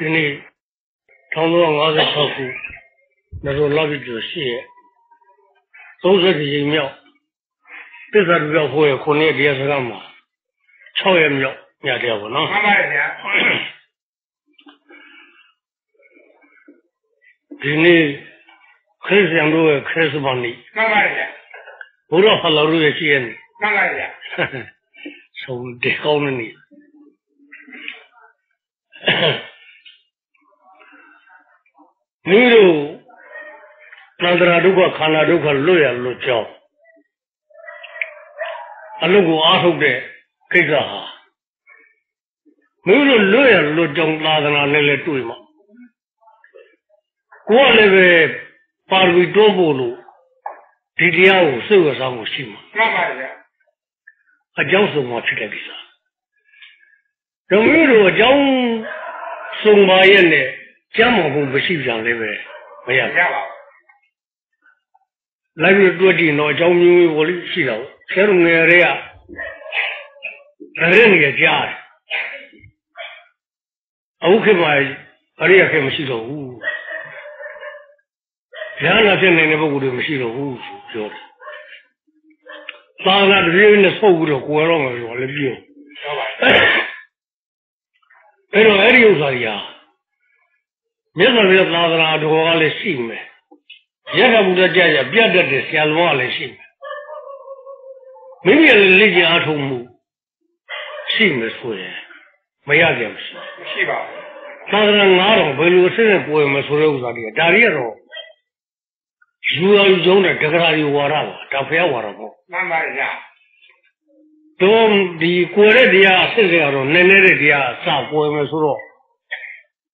ဒီနေ့1356ခုနှစ်ဆိုလောက်ပြီးတော့ရှိရဲ့30ကြိမ်မြောက်သစ္စာတူရောက်ဖို့ရခုနှစ်တရားစကားမှာ6ရက်မြောက်ညတရားပေါ့နော်မှန်ပါတယ်ဗျာဒီနေ့ခရစ်ယာန်တို့ရဲ့ခရစ်စမတ်နေ့မှန်ပါတယ်ဗျာဘုရားဟလာတို့ရဲ့ရှိရဲ့နေ့မှန်ပါတယ်ဗျာဆုံးတေကောင်းတဲ့နေ့ မိမိတို့နန္ဒရာဒုက္ခခန္ဓာဒုက္ခလွတ်ရလွတ်ကြောင်းအလုံးကိုအားထုတ်တဲ့ကိစ္စဟာမိမိတို့လွတ်ရလွတ်ကြောင်းသာသနာနဲ့လည်းတွေ့မှာကိုယ်ကလည်းပဲပါရမီတိုးဖို့လို့ဒီတရားကိုစိတ်ဝစားမှုရှိမှာမှန်ပါတယ်ဗျာအကြောင်းစုံမှာဖြစ်တဲ့ကိစ္စ။ဒါမျိုးတို့အကြောင်းစုံပါရဲ့နဲ့ ကျမ်းမာမှုမရှိကြလည်းပဲမရရဘူးပါဘူး။လိုက်ပြီးတွေ့ကြည့်တော့အကြောင်းမျိုးမျိုးပေါ်လို့ရှိတော့ဆဲရုံငယ်တွေကရင်းနေကြားတယ်။အခုခေတ်မှာအရိယခေတ်မရှိတော့ဘူး။ဉာဏ်လာဖြစ်နေတဲ့ပုဂ္ဂိုလ်တွေမရှိတော့ဘူးဆိုပြောတယ်။သာသနာတပြေးနဲ့ဆုပ်ပြီးတော့ကိုယ်ရောမှာပြောလည်းပြောဟုတ်ပါတယ်အဲ့တော့အဲ့ဒီဥစ္စာကြီးဟာ မြတ်စွာဘုရားသာသနာတော်ကလည်းရှိမယ်။ရဟဘုရားကြကြပြတ်တတ်တဲ့ဆရာတော်ကလည်းရှိမယ်။မိမိရဲ့လေ့ကျင့်အားထုတ်မှုရှိမယ်ဆိုရင်မရကြမရှိဘူးမရှိပါဘူး။သာသနာငါးတော်ဘယ်လိုအစစ်နဲ့ကိုယ်မယ်ဆိုတဲ့ဥစ္စာတွေကဒါတွေကတော့ယူရယူကျုံးတဲ့တက္ကရာဒီဝါရပါဒါဖះဝါရပေါ့မှန်ပါတယ်ဗျာ။တော့ဒီကိုယ်တဲ့တရားအစစ်စရာတော့နည်းနည်းတဲ့တရားအစကိုယ်မယ်ဆိုတော့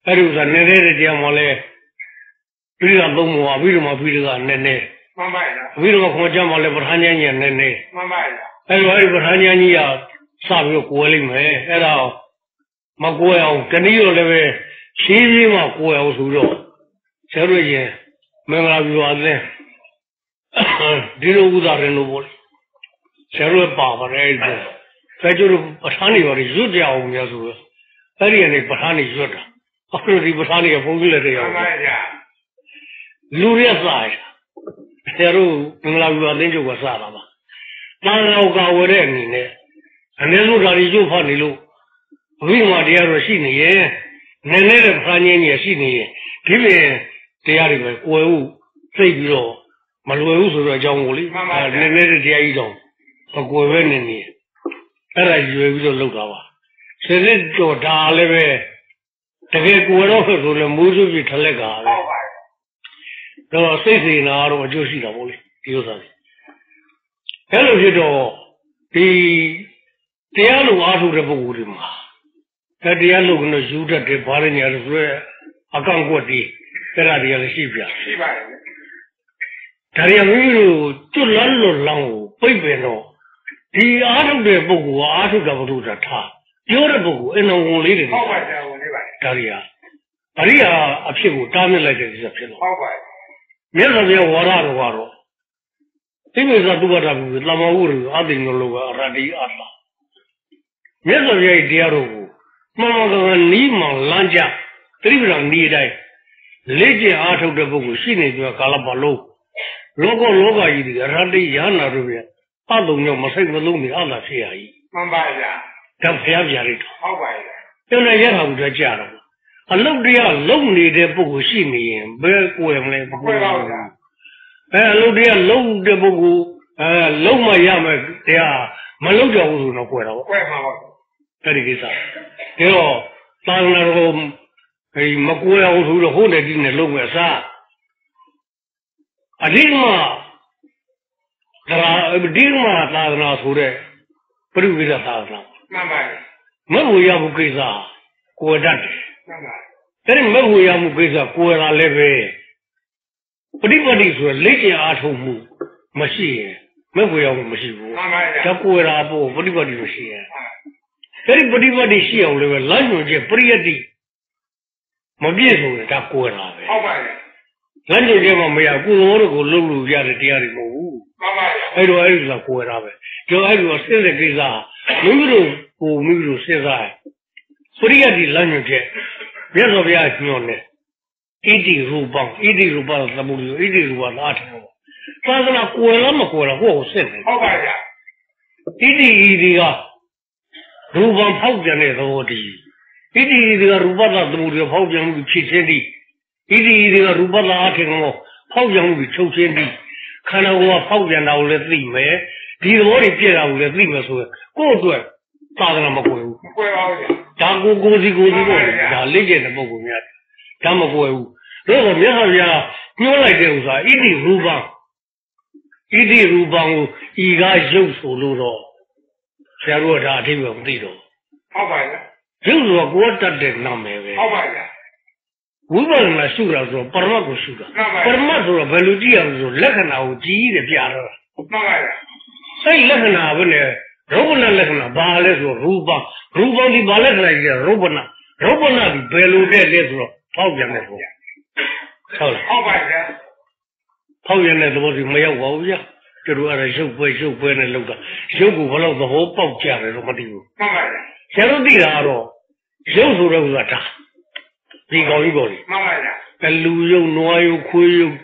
အဲ့ဒီဥစ္စာနည်းနည်းတဲ့တရားမှလည်းပြီးတော့သုံးမောပြီးတော့မှပြီးတော့နည်းနည်းမှန်ပါတယ်ဗျာပြီးတော့ခွန်ကြမှာလည်းပဋ္ဌာန်းဉာဏ်ဉာဏ်နည်းနည်းမှန်ပါတယ်ဗျာအဲ့တော့အဲ့ဒီပဋ္ဌာန်းဉာဏ်ကြီးကစပြီးတော့ကိုယ်လိမ့်မယ်အဲ့ဒါမကိုယ်အောင်တနည်းတော့လည်းပဲရှင်းရှင်းမှကိုယ်အောင်ဆိုတော့ဆရာတို့ရင်မင်္ဂလာပြုပါသင်းဒီလိုဥဒါရင်လို့ပေါ့ဆရာတို့ပါပါတယ်အဲ့ဒါဆရာတို့ပဋ္ဌာန်းတွေပါရွတ်ကြအောင်များဆိုတော့အဲ့ဒီကနေပဋ္ဌာန်းတွေရွတ်တာ အခုဒီပဋ္ဌာန်းတွေကဘုန်းကြီးလက်တွေမှရောန်ပါတယ်ဗျာလူရက်စားရဆရာတို့မင်္ဂလာပြုပါသင်းချုပ်ကစားတာပါတန်တော်ကဝယ်တဲ့အနေနဲ့အနည်းဆုံးဓာရီကျုပ်ဖတ်နေလို့အဘိဓမ္မာတရားတော့ရှိနေရဲ့နည်းနည်းတဲ့ဖန်ချင်းကြီးရှိနေရဲ့ဒီပြင်တရားတွေပဲကိုယ်ဥသိပြီးတော့မလွယ်ဘူးဆိုတော့အကြောင်းကိုလေနည်းနည်းတဲ့တရားကြီးတော့မကိုယ်ပဲနေနေအဲ့ဒါရွယ်ပြီးတော့လောက်တာပါစနစ်တော့ဒါလည်းပဲ တကယ်ကိုယ်တော့ဆိုလည်းမိုးစုပ်ပြီးထလက်ကပဲဟုတ်ပါတယ်တော့စိတ်စေနာတော့အကျိုးရှိတာပေါ့လေဒီဥစ္စာတွေအဲ့လိုဖြစ်တော့ဒီတရားလိုအားထုတ်တဲ့ပုဂ္ဂိုလ်တွေမှာအဲတရားလိုကတော့ယူတတ်တယ်ဘာလဲညာလို့ဆိုရဲအကန့်ကွက်ဒီအဲ့ဒါတွေကလည်းရှိပြရှိပါတယ်ဗျာဒါတွေကမိမိတို့ကျွတ်လန်းလွတ်လောင်းကိုပြိပင်တော့ဒီအားထုတ်တဲ့ပုဂ္ဂိုလ်ကအားထုတ်တာဘုဒ္ဓထား ပြောတဲ့ပုဂ္ဂိုလ်အင်တော်ဝင်လေးတွေဟုတ်ပါတယ်ဗျာဝင်နေပါတယ်ဒါတွေကအရိယာအဖြစ်ကိုတားမြစ်လိုက်တဲ့ကိစ္စဖြစ်တော့ဟုတ်ပါတယ်မြတ်စွာဘုရားဝါဒတော်ကတော့သိမေသာတုဝတ္တဘူးသမဝုရအတိငလောကအရတိအတ္တမြတ်စွာဘုရားရဲ့တရားတော်ကိုမှန်မှန်ကန်ကန်နီးမှန်လမ်းကြတိပ္ပံနီးတိုင်းလေ့ကျင့်အားထုတ်တဲ့ပုဂ္ဂိုလ်ရှိနေကြကာလပတ်လုံးလောကလောကကြီးဒီအရတိရဟနာတို့ရဲ့အတုံကြောင့်မစိတ်မလုံးနေအတ္တဖြစ်ရည်မှန်ပါတယ်ဗျာ ဒါဘုရားပြရတော့ဟုတ်ပါတယ်ဗျာအဲ့ဒါရဟဘုရားကြတော့အလုတ်တရားလုံနေတဲ့ပုဂ္ဂိုလ်ရှိနေရင်ဘယ်ကိုယ်မလဲမခွဲပါဘူးဗျာအဲအလုပ်တရားလုံးတဲ့ပုဂ္ဂိုလ်အဲလုံးမရမယ်တရားမလုံးကြဘူးဆိုတော့ကြွယ်တော့ခွဲမှာဟုတ်အဲ့ဒီကိစ္စဒါတော့သာသနာတော်အဲမကွယ်အောင်ဆိုတော့ဟိုးနဲ့ဒီနဲ့လုံးမယ်အစားအဓိကမှာဒါအဓိကမှာသာသနာဆိုတဲ့ပြိဝိဒသာသနာ မှန်ပါတယ် မဟုတ်ရဘူးကိစ္စကိုယ်တတ်တယ် မှန်ပါတယ် အဲ့ဒီမဟုတ်ရမှုကိစ္စကိုယ်လာလည်းပဲပฏิပတ်တိဆိုလက်ကျင်အားထုတ်မှုမရှိရင်မဟုတ်ရမှုမရှိဘူး မှန်ပါတယ်ဗျာ ဒါကိုယ်လာဖို့ပฏิပတ်တိမရှိရင်အဲ့ဒီပฏิပတ်တိရှိအောင်လည်းပဲလမ်းညွှန်ချက်ပရိယတ္တိမပြည့်စုံရင်ဒါကိုယ်လာပဲ ဟုတ်ပါတယ် လမ်းညွှန်ချက်မှမရကုသိုလ်တို့ကိုလုပ်လို့ရတဲ့တရားတွေမဟုတ်ဘူး မှန်ပါတယ် အဲ့တော့အဲ့ဒီကကိုယ်လာပဲကျော်အဲ့ဒီကစဉ်းတဲ့ကိစ္စ မိမိတို့ကိုမိမိတို့စဉ်းစားပရိယတ္တိလမ်းညွှန်ချက်မြတ်စွာဘုရားညွှန်တယ်ဣတိရူပံဣတိရူပံသမုဒိယဣတိရူပသာထင်ပါသာသနာကိုယ်လားမကိုယ်လားကိုယ့်ကိုစစ်တယ်ဟုတ်ပါဗျာဣတိဤဒီကရူပံဖောက်ပြန်တဲ့သဘောတည်းဣတိဤဒီကရူပသာသမုဒိယဖောက်ပြန်မှုဖြစ်ခြင်းတည်းဣတိဤဒီကရူပသာအထင်ကိုဖောက်ပြန်မှုချုပ်ခြင်းတည်းခန္ဓာကိုယ်ကဖောက်ပြန်တာကိုလည်းသိမယ် ဒီသဘောတွေပြည့်တာကိုလည်းသိမယ်ဆိုရင်ကိုယ့်အတွက်သာသနာမကိုယ်ဘူးမကွဲပါဘူးဗျာဒါကိုကိုစီကိုစီပေါ့ဒါလေ့ကျင့်တဲ့ပုံကိုများဒါမကိုယ်ဘူးတို့ကမြတ်စွာဘုရားညှိုးလိုက်တဲ့ဥစ္စာဣတိရူပံဣတိရူပံကိုဤကားရုပ်ဆိုလို့တော့ဆရာတို့ကဒါအထိပ္ပယ်မသိတော့ဟုတ်ပါဗျာရုပ်ဆိုတော့ကိုယ်တတ်တဲ့နာမည်ပဲဟုတ်ပါဗျာဝိပဿနာရှုတာဆိုတော့ပရမတ်ကိုရှုတာမှန်ပါပရမတ်ဆိုတော့ဘယ်လိုကြည့်ရမလဲဆိုလက္ခဏာကိုကြည့်တယ်ပြတော့မှန်ပါဗျာ အဲ့လက္ခဏာပဲနဲ့ရုပ်ပနာလက္ခဏာဘာလဲဆိုတော့ရူပရူပဒီဘာလက္ခဏာကြီးရုပ်ပနာရုပ်ပနာဒီဘယ်လိုတဲ့လဲဆိုတော့ဖောက်ပြန်တယ်ဆိုဟုတ်လားဟုတ်ပါဗျာဖောက်ပြန်တဲ့သဘောစီမရောက်ပါဘူးဗျာသူတို့အဲ့ဒါရုပ်ပွဲရုပ်ပွဲနဲ့လောက်တာရုပ်ကိုဘယ်လောက်သဘောပေါက်ကြတယ်တော့မသိဘူးမှန်ပါဗျာဆရာတို့သိတာကတော့ရုပ်ဆိုတဲ့ဥစ္စာဒါဒီကောင်ကြီးပေါ်လေမှန်ပါဗျာအလူရုပ်နွားရုပ်ခွေးရုပ်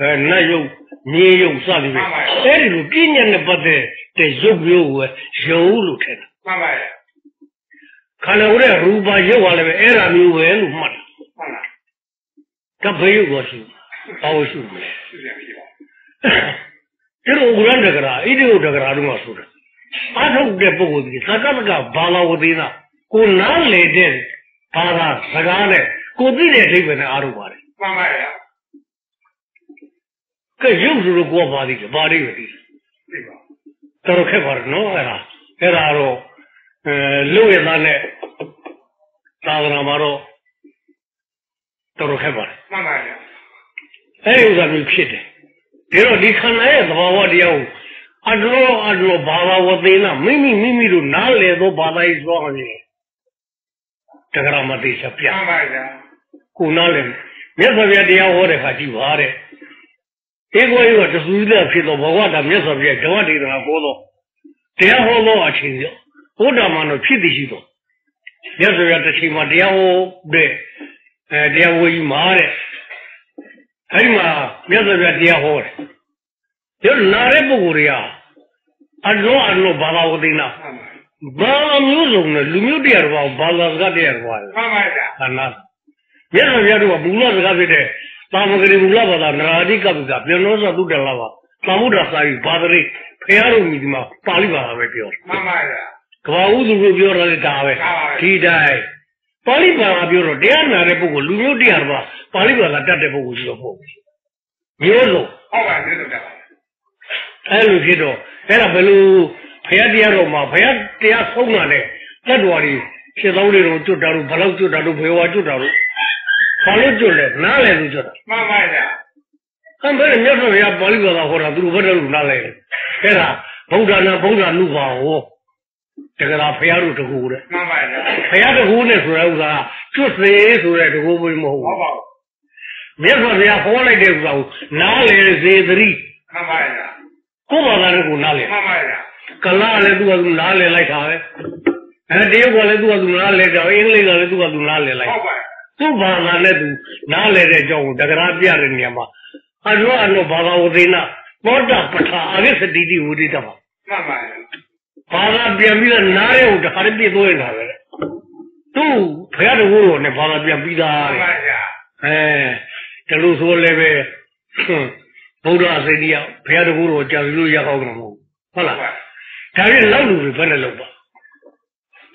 အဲနတ်ရုပ်မြေရုပ်စသည်ဖြင့်အဲ့ဒီလိုပြည့်ညက်နဲ့ပတ်သက်တဲ့ရုပ်မျိုးကိုရုပ်လို့ထင်တာမှန်ပါဗျာခန္ဓာကိုယ်ရဲ့ရူပါရုပ်ကလည်းပဲအဲ့ဒါမျိုးပဲလို့မှတ်ဟုတ်လားတာကဘယ်ရုပ်ကိုရှိဘာလို့ရှိမလဲသူပြန်ပြီပါကျတော့ဥရန်တကရာဣတိယတကရာတို့ကဆိုတာအထုတ်တဲ့ပုဂ္ဂိုလ်ကြီးသတ္တမကဘာလာဝသေနာကိုနားလေတဲ့ဘာသာစကားနဲ့ကိုသိတဲ့အထိပ္ပယ်နဲ့အားထုတ်ပါတယ်မှန်ပါဗျာ ကဲရုပ်ဆိုတော့ကိုကဘာသိလဲဘာသိလဲသိတယ်ပြီပါတော်တော်ခက်ပါတယ်နော်အဲ့ဒါအဲ့ဒါတော့အဲလူရသားနဲ့သာသနာမှာတော့တော်တော်ခက်ပါတယ်မှန်ပါဗျာအဲ့ဒီဥစ္စာမျိုးဖြစ်တယ်ဒါတော့ဒီခန္ဓာရဲ့သဘာဝတရားကိုအတလောအတလောဘာသာဝသေနာမိမိမိမိတို့နားလေသောဘာသာရေးသွားအောင်လေတက္ကရာမတိချက်ပြမှန်ပါဗျာကိုနားလေမြတ်စွာဘုရားတရားဟောတဲ့ခါကြည့်ပါတဲ့ ဧကောယောတဆူတဲ့ဖြစ်တော့ဘဝတာမြတ်စွာဘုရားဓမ္မဒေသနာကိုတော့တရားဟောသောအချိန်ရောဘုဒ္ဓမာနဖြစ်တည်ရှိတော့မြတ်စွာဘုရားတစ်ချိန်မှာတရားဟောတဲ့အဲတရားဝေကြီးမှာတဲ့အဲဒီမှာမြတ်စွာဘုရားတရားဟောတယ်ဒီနားတဲ့ပုဂ္ဂိုလ်တွေကအလောအလောဘာသာဝတိနာမှန်ပါဘာသာမျိုးစုံနဲ့လူမျိုးတရားတော်ဘာသာစကားတရားတော်မှန်ပါဗျာခန္ဓာမြတ်စွာဘုရားတို့ကမူလစကားဖြစ်တဲ့ သာမဂရိမူလဘာသာနရာတိကပ္ပကပြောလို့ဆိုသုတ္တလာပါသာမုဒ္ဒစာယီဘာသာရေးဖရာတို့မြည်ဒီမှာပါဠိဘာသာပဲပြောမှန်ပါဗျာကဘာဥစုကိုပြောရတယ်ဒါပဲဒီတိုင်းပါဠိဘာသာပြောတော့တရားနာတဲ့ပုဂ္ဂိုလ်လူမျိုးတရားတော်ပါဠိဘာသာတတ်တဲ့ပုဂ္ဂိုလ်ကြီးတော့ပေါ့မျိုးစုံဟုတ်ပါမျိုးတော့ဗျာအဲ့လိုဖြစ်တော့အဲ့ဒါဘယ်လိုဖရာတရားတော်မှာဖရာတရားဆုံးတာနဲ့တတ်တော်ကြီးဖြစ်သောလေးတော့ကျွတ်တာတို့ဘယ်လောက်ကျွတ်တာတို့ဘယ်ဝါကျွတ်တာတို့ ဘာလို့ကျွတ်လဲနားလဲလို့ကျွတ်တာမှန်ပါဗျာဟမ်ဘယ်နဲ့မြတ်စွာဘုရားပါဠိဘာသာဟောတာသူတို့ဘယ်တော့လို့နားလဲအဲ့ဒါဗုဒ္ဓနာဗုဒ္ဓနုပါဟောတကယ်လားဖရာတို့တကူတဲ့မှန်ပါဗျာဖရာတကူနဲ့ဆိုတဲ့ဥစ္စာကျွတ်စေဆိုတဲ့တကူဘယ်မဟုတ်ဟုတ်ဘူးပါဘူးမြတ်စွာဘုရားဟောလိုက်တဲ့ဥစ္စာကိုနားလေစေသတိမှန်ပါဗျာကိုယ်ဘာသာနဲ့ကိုနားလေမှန်ပါဗျာကလာလည်းသူကသူနားလေလိုက်တာပဲအဲတရုတ်ကလည်းသူကသူနားလေတယ်အင်္ဂလိပ်ကလည်းသူကသူနားလေလိုက်ဟုတ်ပါ သူ့ဘာသာနဲ့သူနားလေတဲ့အကြောင်းကိုတက္ကရာပြတဲ့နေရာမှာအရောအနောဘာသာဝသေနာသောတာပဋ္ဌာအရိသတိတိဝိတိတပါမှန်ပါဗျာဘာသာပြန်ပြီးတော့နားရဲကိုတခါတည်းပြည့်သွင်းတာပဲသူ့ဘုရားတော်ကိုနဲ့ဘာသာပြန်ပြီးသားမှန်လေပါဗျာအဲဒီလိုဆိုလည်းပဲဟွန်းဗုဒ္ဓအစိတိယဘုရားတော်ကိုကြာပြီးလို့ရအောင်မှာမဟုတ်ဘူးဟုတ်လားဒါရင်နောက်လူတွေဘယ်နဲ့လုပ်ပါ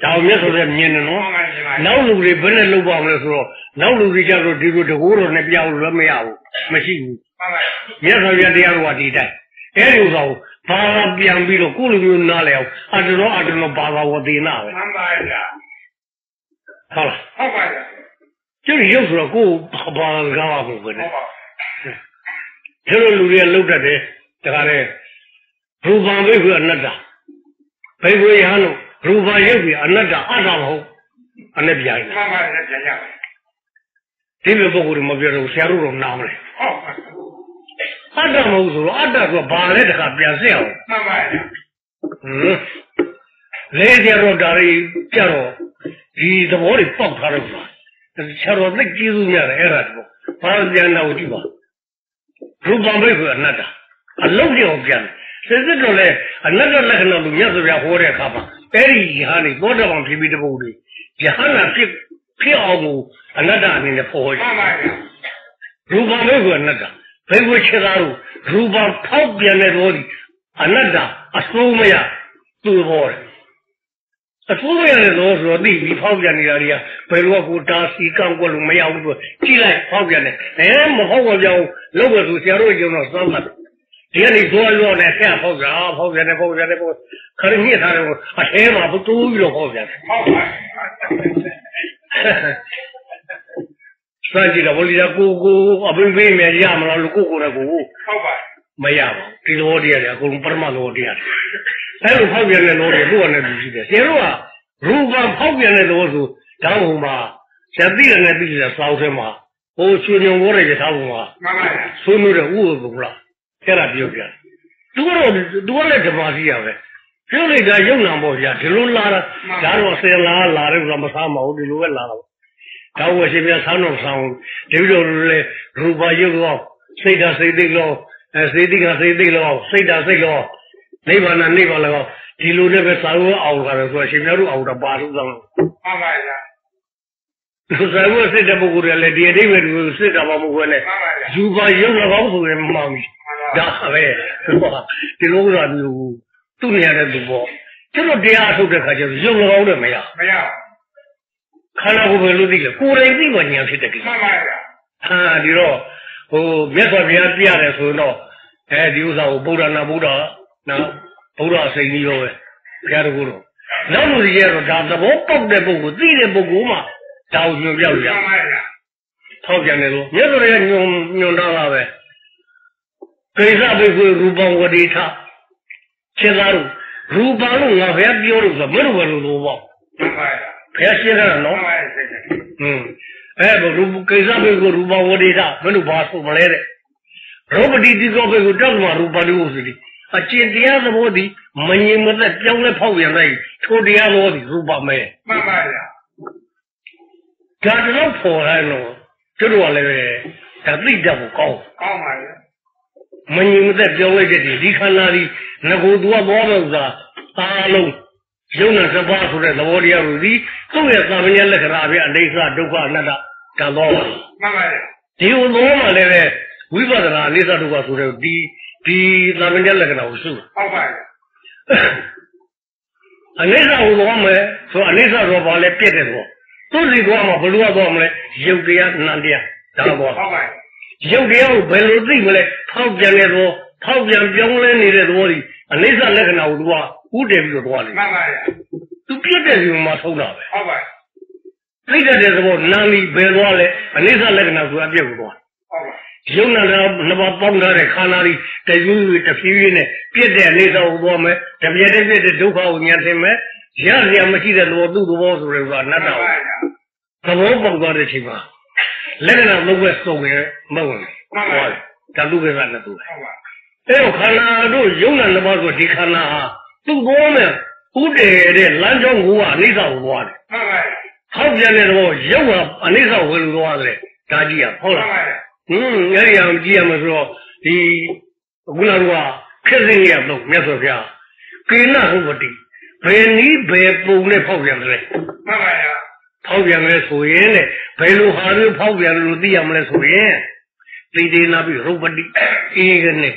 ဒါအောင်မြတ်ဆိုတဲ့မြင်တယ်နော်မှန်ပါဗျာနောက်လူတွေဘယ်နဲ့လုပ်ပါမလဲဆိုတော့နောက်လူတွေကြတော့ဒီလိုတကိုးတော်နဲ့ပြောင်းလို့လည်းမရဘူးမရှိဘူးမှန်ပါမြတ်စွာဘုရားတရားတော်ကဒီတိုင်းအဲဒီဥစ္စာကိုဘာသာပြန်ပြီးတော့ကိုယ့်လူမျိုးနားလဲအောင်အတတော်အတတော်ဘာသာဝတိနာပဲမှန်ပါဗျာဟုတ်လားဟုတ်ပါဗျာကျုပ်ရုပ်ဆိုတော့ကိုယ်ဘာသာစကားမဟုတ်ဘူးဟုနဲ့တ်ပါဒီလိုလူတွေကလုတ်တတ်တယ်တခါတည်းရူပံဘိက္ခုအနတ္တဘိက္ခုယဟန်တို့ ရူပံရုပ်ပြီးအနတ္တအတ္တမဟုတ်အနက်ပြိုင်မှန်ပါဗျာပြန်ရပါဒီလိုပုဂ္ဂိုလ်တွေမပြောတော့ဆရာတို့တော့နားမလဲဟုတ်ပါအတ္တမဟုတ်ဆိုတော့အတ္တကဘာလဲတခါပြန်ဆက်အောင်မှန်ပါဗျာဟမ်လေကြတော့ဒါတွေကြတော့ဒီသဘောတွေပေါက်ထားတော့ဆိုတာဆရာတော်သိကျေးဇူးများတယ်အဲ့ဒါတော့ဘာပြန်တော့ကြည့်ပါရူပံဘိက္ခုအနတ္တအလုံးကြောင်ပြန်စစ်စစ်တော့လေအနတ္တလက္ခဏာလို့မြတ်စွာဘုရားဟောတဲ့အခါမှာ အဲ့ဒီဟာနေသောတာပန်ဖြစ်ပြီးတပုတ်တွေယဟနာဖြစ်ဖြစ်အောင်ကိုအနတ္တအနေနဲ့ပေါ်ရမှန်ပါဗျာရူပံဘိက္ခုအနတ္တဘိက္ခုခြေသားတို့ရူပံဖောက်ပြန်တဲ့တော်ဒီအနတ္တအစိုးမရသူ့ဘောတယ်အစိုးမရတဲ့တော်ဆိုတော့သိပြီးဖောက်ပြန်နေတာတွေကဘယ်လိုကကိုတာစီကံကွက်လို့မရဘူးဆိုကြည့်လိုက်ဖောက်ပြန်တယ်အဲမဖောက်ပြန်ကြောင်းလောက်ပဲဆိုဆရာတို့ကျုံတော့သမ်းတ် ဒီကနေဇောလောနဲ့ဆရာဖောက်ပြန်ဖောက်ပြန်တယ်ဖောက်ပြန်တယ်ဖောက်ခရညစ်ထားတယ်အထဲမှာဘတူးပြီးတော့ဖောက်ပြန်တယ်ဟုတ်ပါစကြည့်တော့ဘုရားကိုကိုအပင်ပေးမယ်ရမလားလို့ကိုကိုလည်းကိုဟုတ်ပါမရပါဘူးဒီလိုတရားတွေအကုန်လုံးပရမတ်လိုတရားတွေအဲလိုဖောက်ပြန်တဲ့လိုတွေကိုယ်နဲ့သူရှိတယ်ဆရာတို့ကရူပံဖောက်ပြန်တဲ့လိုဆိုတောင်းဟိုမှာဇတိရနဲ့ပြီးတဲ့စောက်ထဲမှာဟိုချွေညုံဝရရဲ့ထားပုံမှာမှန်ပါဗျာဆွေးနွေးတဲ့ဥပဒုလား အဲ့ဒါပြောပြသူကတော့သူကလည်းဓမ္မစီရပဲပြောလိုက်တာယုံနာပေါ့ဗျာဒီလိုလာတာဒါတော့ဆယ်လာလာတယ်ဆိုတာမစားမဟုတ်ဒီလိုပဲလာတော့ဒါဝရှင်ပြဆောင်းတော့ဆောင်းဒီလိုလေရူပါယုတ်တော့စိတ်ဓာတ်စိတ်သိလို့အဲစိတ်သိကစိတ်သိလို့စိတ်ဓာတ်စိတ်လို့နိဗ္ဗာန်နိဗ္ဗာန်လောဒီလိုနဲ့ပဲစာရောအောင်ကြတယ်ဆိုတော့ရှင်များတို့အောင်တော့ပါလို့သောင်းမှန်ပါဗျာသူစာရောစစ်တဲ့ပုဂ္ဂိုလ်တွေလည်းဒီအတိတ်ပဲသူစစ်တာမှမဟုတ်ဘူးလေမှန်ပါဗျာယူပါရုပ်၎င်းဆိုရင်မမှန် ဘူးမှန်ပါဒါပဲဒီလိုကမျိုးသူ့နေရာတဲ့သူပေါ့ကျွန်တော်တရားထုတ်တဲ့ခါကျတော့ရုပ်၎င်းနဲ့မရမရခန္ဓာကိုယ်ပဲလို့သိတယ်ကိုယ်တိုင်သိမှဉာဏ်ဖြစ်တဲ့ကိစ္စမှန်ပါဗျာဟာဒီတော့ဟိုမြတ်စွာဘုရားပြရတယ်ဆိုတော့အဲဒီဥစ္စာကိုဗုဒ္ဓနာဗုဒ္ဓနော်ဗုဒ္ဓစိန်ကြီးရောပဲဘုရားတကူတော့နောက်လူကြီးကတော့ဒါသဘောပေါက်တဲ့ပုဂ္ဂိုလ်သိတဲ့ပုဂ္ဂိုလ်မှဒါကိုညွှန်ပြလို့ရမှန်ပါဗျာထောက်ပြန်တယ်လို့မြတ်စွာဘုရားညွှန်ညွှန်တာပါပဲ ကိစ္စဘိက္ခုရူပံဝတိထခြေသားတို့ရူပံလို့ငါဘုရားပြောလို့ဆိုတော့မလို့ဘယ်လိုလို့ပေါ့မှန်ပါဗျာဘုရားရှင်းတာမှန်နော်ပါဗျာစိတ်ကဟွန်းအဲဘရူကိစ္စဘိက္ခုရူပံဝတိထမလို့ဘာဆိုမလဲတဲ့ရောပတိတိကောဘိက္ခုတောက်မှာရူပံလို့ဆိုဒီအကျင့်တရားသဘောဒီမငြင်မသက်ပြောင်းလဲဖောက်ပြန်လိုက်ထိုတရားသဘောဒီရူပမဲမှန်ပါဗျာဒါတော့ပေါ်လာတော့ကျတို့ကလည်းပဲဒါသိတတ်ဖို့ကောင်းကောင်းပါဗျာ မငြိမ်မသက်ပြောင်းလိုက်တဲ့ဒီခန္ဓာဒီငကိုသူကဘောမဲ့ဥစ္စာအားလုံးယုံနာစပါးဆိုတဲ့သဘောတရားကိုဒီသူ့ရဲ့သာမညလက္ခဏာပြအိဋ္ဌဒုက္ခအနတ္တကံတော်ပါမှန်ပါဗျာဒီဟိုသောမှာလည်းပဲဝိပဿနာအိဋ္ဌဒုက္ခဆိုတဲ့ဒီဒီသာမညလက္ခဏာကိုစုဟုတ်ပါဗျာအနိစ္စဟိုသောမယ်ဆိုအနိစ္စတော့ဘာလဲပြည့်တဲ့သောသူ့စီသွားမှာဘယ်လိုသွားမလဲယုတ်တရားနန္တရားဒါတော့ဟုတ်ပါဗျာ ရုပ်တရားကိုဘယ်လိုသိမလဲဖောက်ပြန်တဲ့သောဖောက်ပြန်ပြောင်းလဲနေတဲ့သဘောဒီအနိစ္စလက္ခဏာကိုသူကဥတည်ပြီးတော့သွားတယ်မှန်ပါဗျာသူပြည့်တဲ့စီမှာဆုံးတာပဲဟုတ်ပါသိတတ်တဲ့သဘောနာလီဘယ်သွားလဲအနိစ္စလက္ခဏာဆိုတာအပြည့်ကိုသွားဟုတ်ပါရုပ်နာလည်းနှစ်ပါးပေါင်းထားတဲ့ခန္ဓာကြီးတယူးတဖြည်းဖြည်းနဲ့ပြည့်တဲ့အနေစာကိုသွားမယ်တပြည့်တည်းပြည့်တဲ့ဒုက္ခကိုညာသိမယ်ရရမရှိတဲ့သဘောသူ့သဘောဆိုရဲကအနတ္တမှန်ကိုပါဗျာသဘောပေါက်သွားတဲ့အချိန်မှာ လက္ခဏာလုံးဝစုံရင်မဟုတ်ဘူးမှန်ပါဟုတ်တယ်ဓာတုကိစ္စနဲ့သူပဲဟုတ်ပါအဲ့တော့ခန္ဓာတို့ယုံနာနှစ်ပါးဆိုဒီခန္ဓာဟာသူ့ဘောနဲ့ဥတည်တဲ့လမ်းကြောင်းကအနိစ္စကိုသွားတယ်မှန်ပါဗျာ။ဟောက်ပြန်တဲ့တော့ယုံကအနိစ္စကိုဝယ်လို့သွားတယ်။ဒါကြီးอ่ะဟုတ်မှလားန်ပါဗျာ။ဟင်းအဲ့ဒီအောင်ကြည့်ရမှာဆိုတော့ဒီခုနကခက်စင်းရတော့မြတ်စွာဘုရားကေနဟုတ်ပတိဘယ်နည်းဘယ်ပုံနဲ့ဖောက်ပြန်တယ်မှန်ပါဗျာဖောက်ပြန်လဲဆိုရင်တဲ့ ဘယ်လိုဟာမျိုးဖောက်ပြန်လို့သိရမလဲဆိုရင်သိဒေနာပြီးရုပ်ပတိအေးကနေ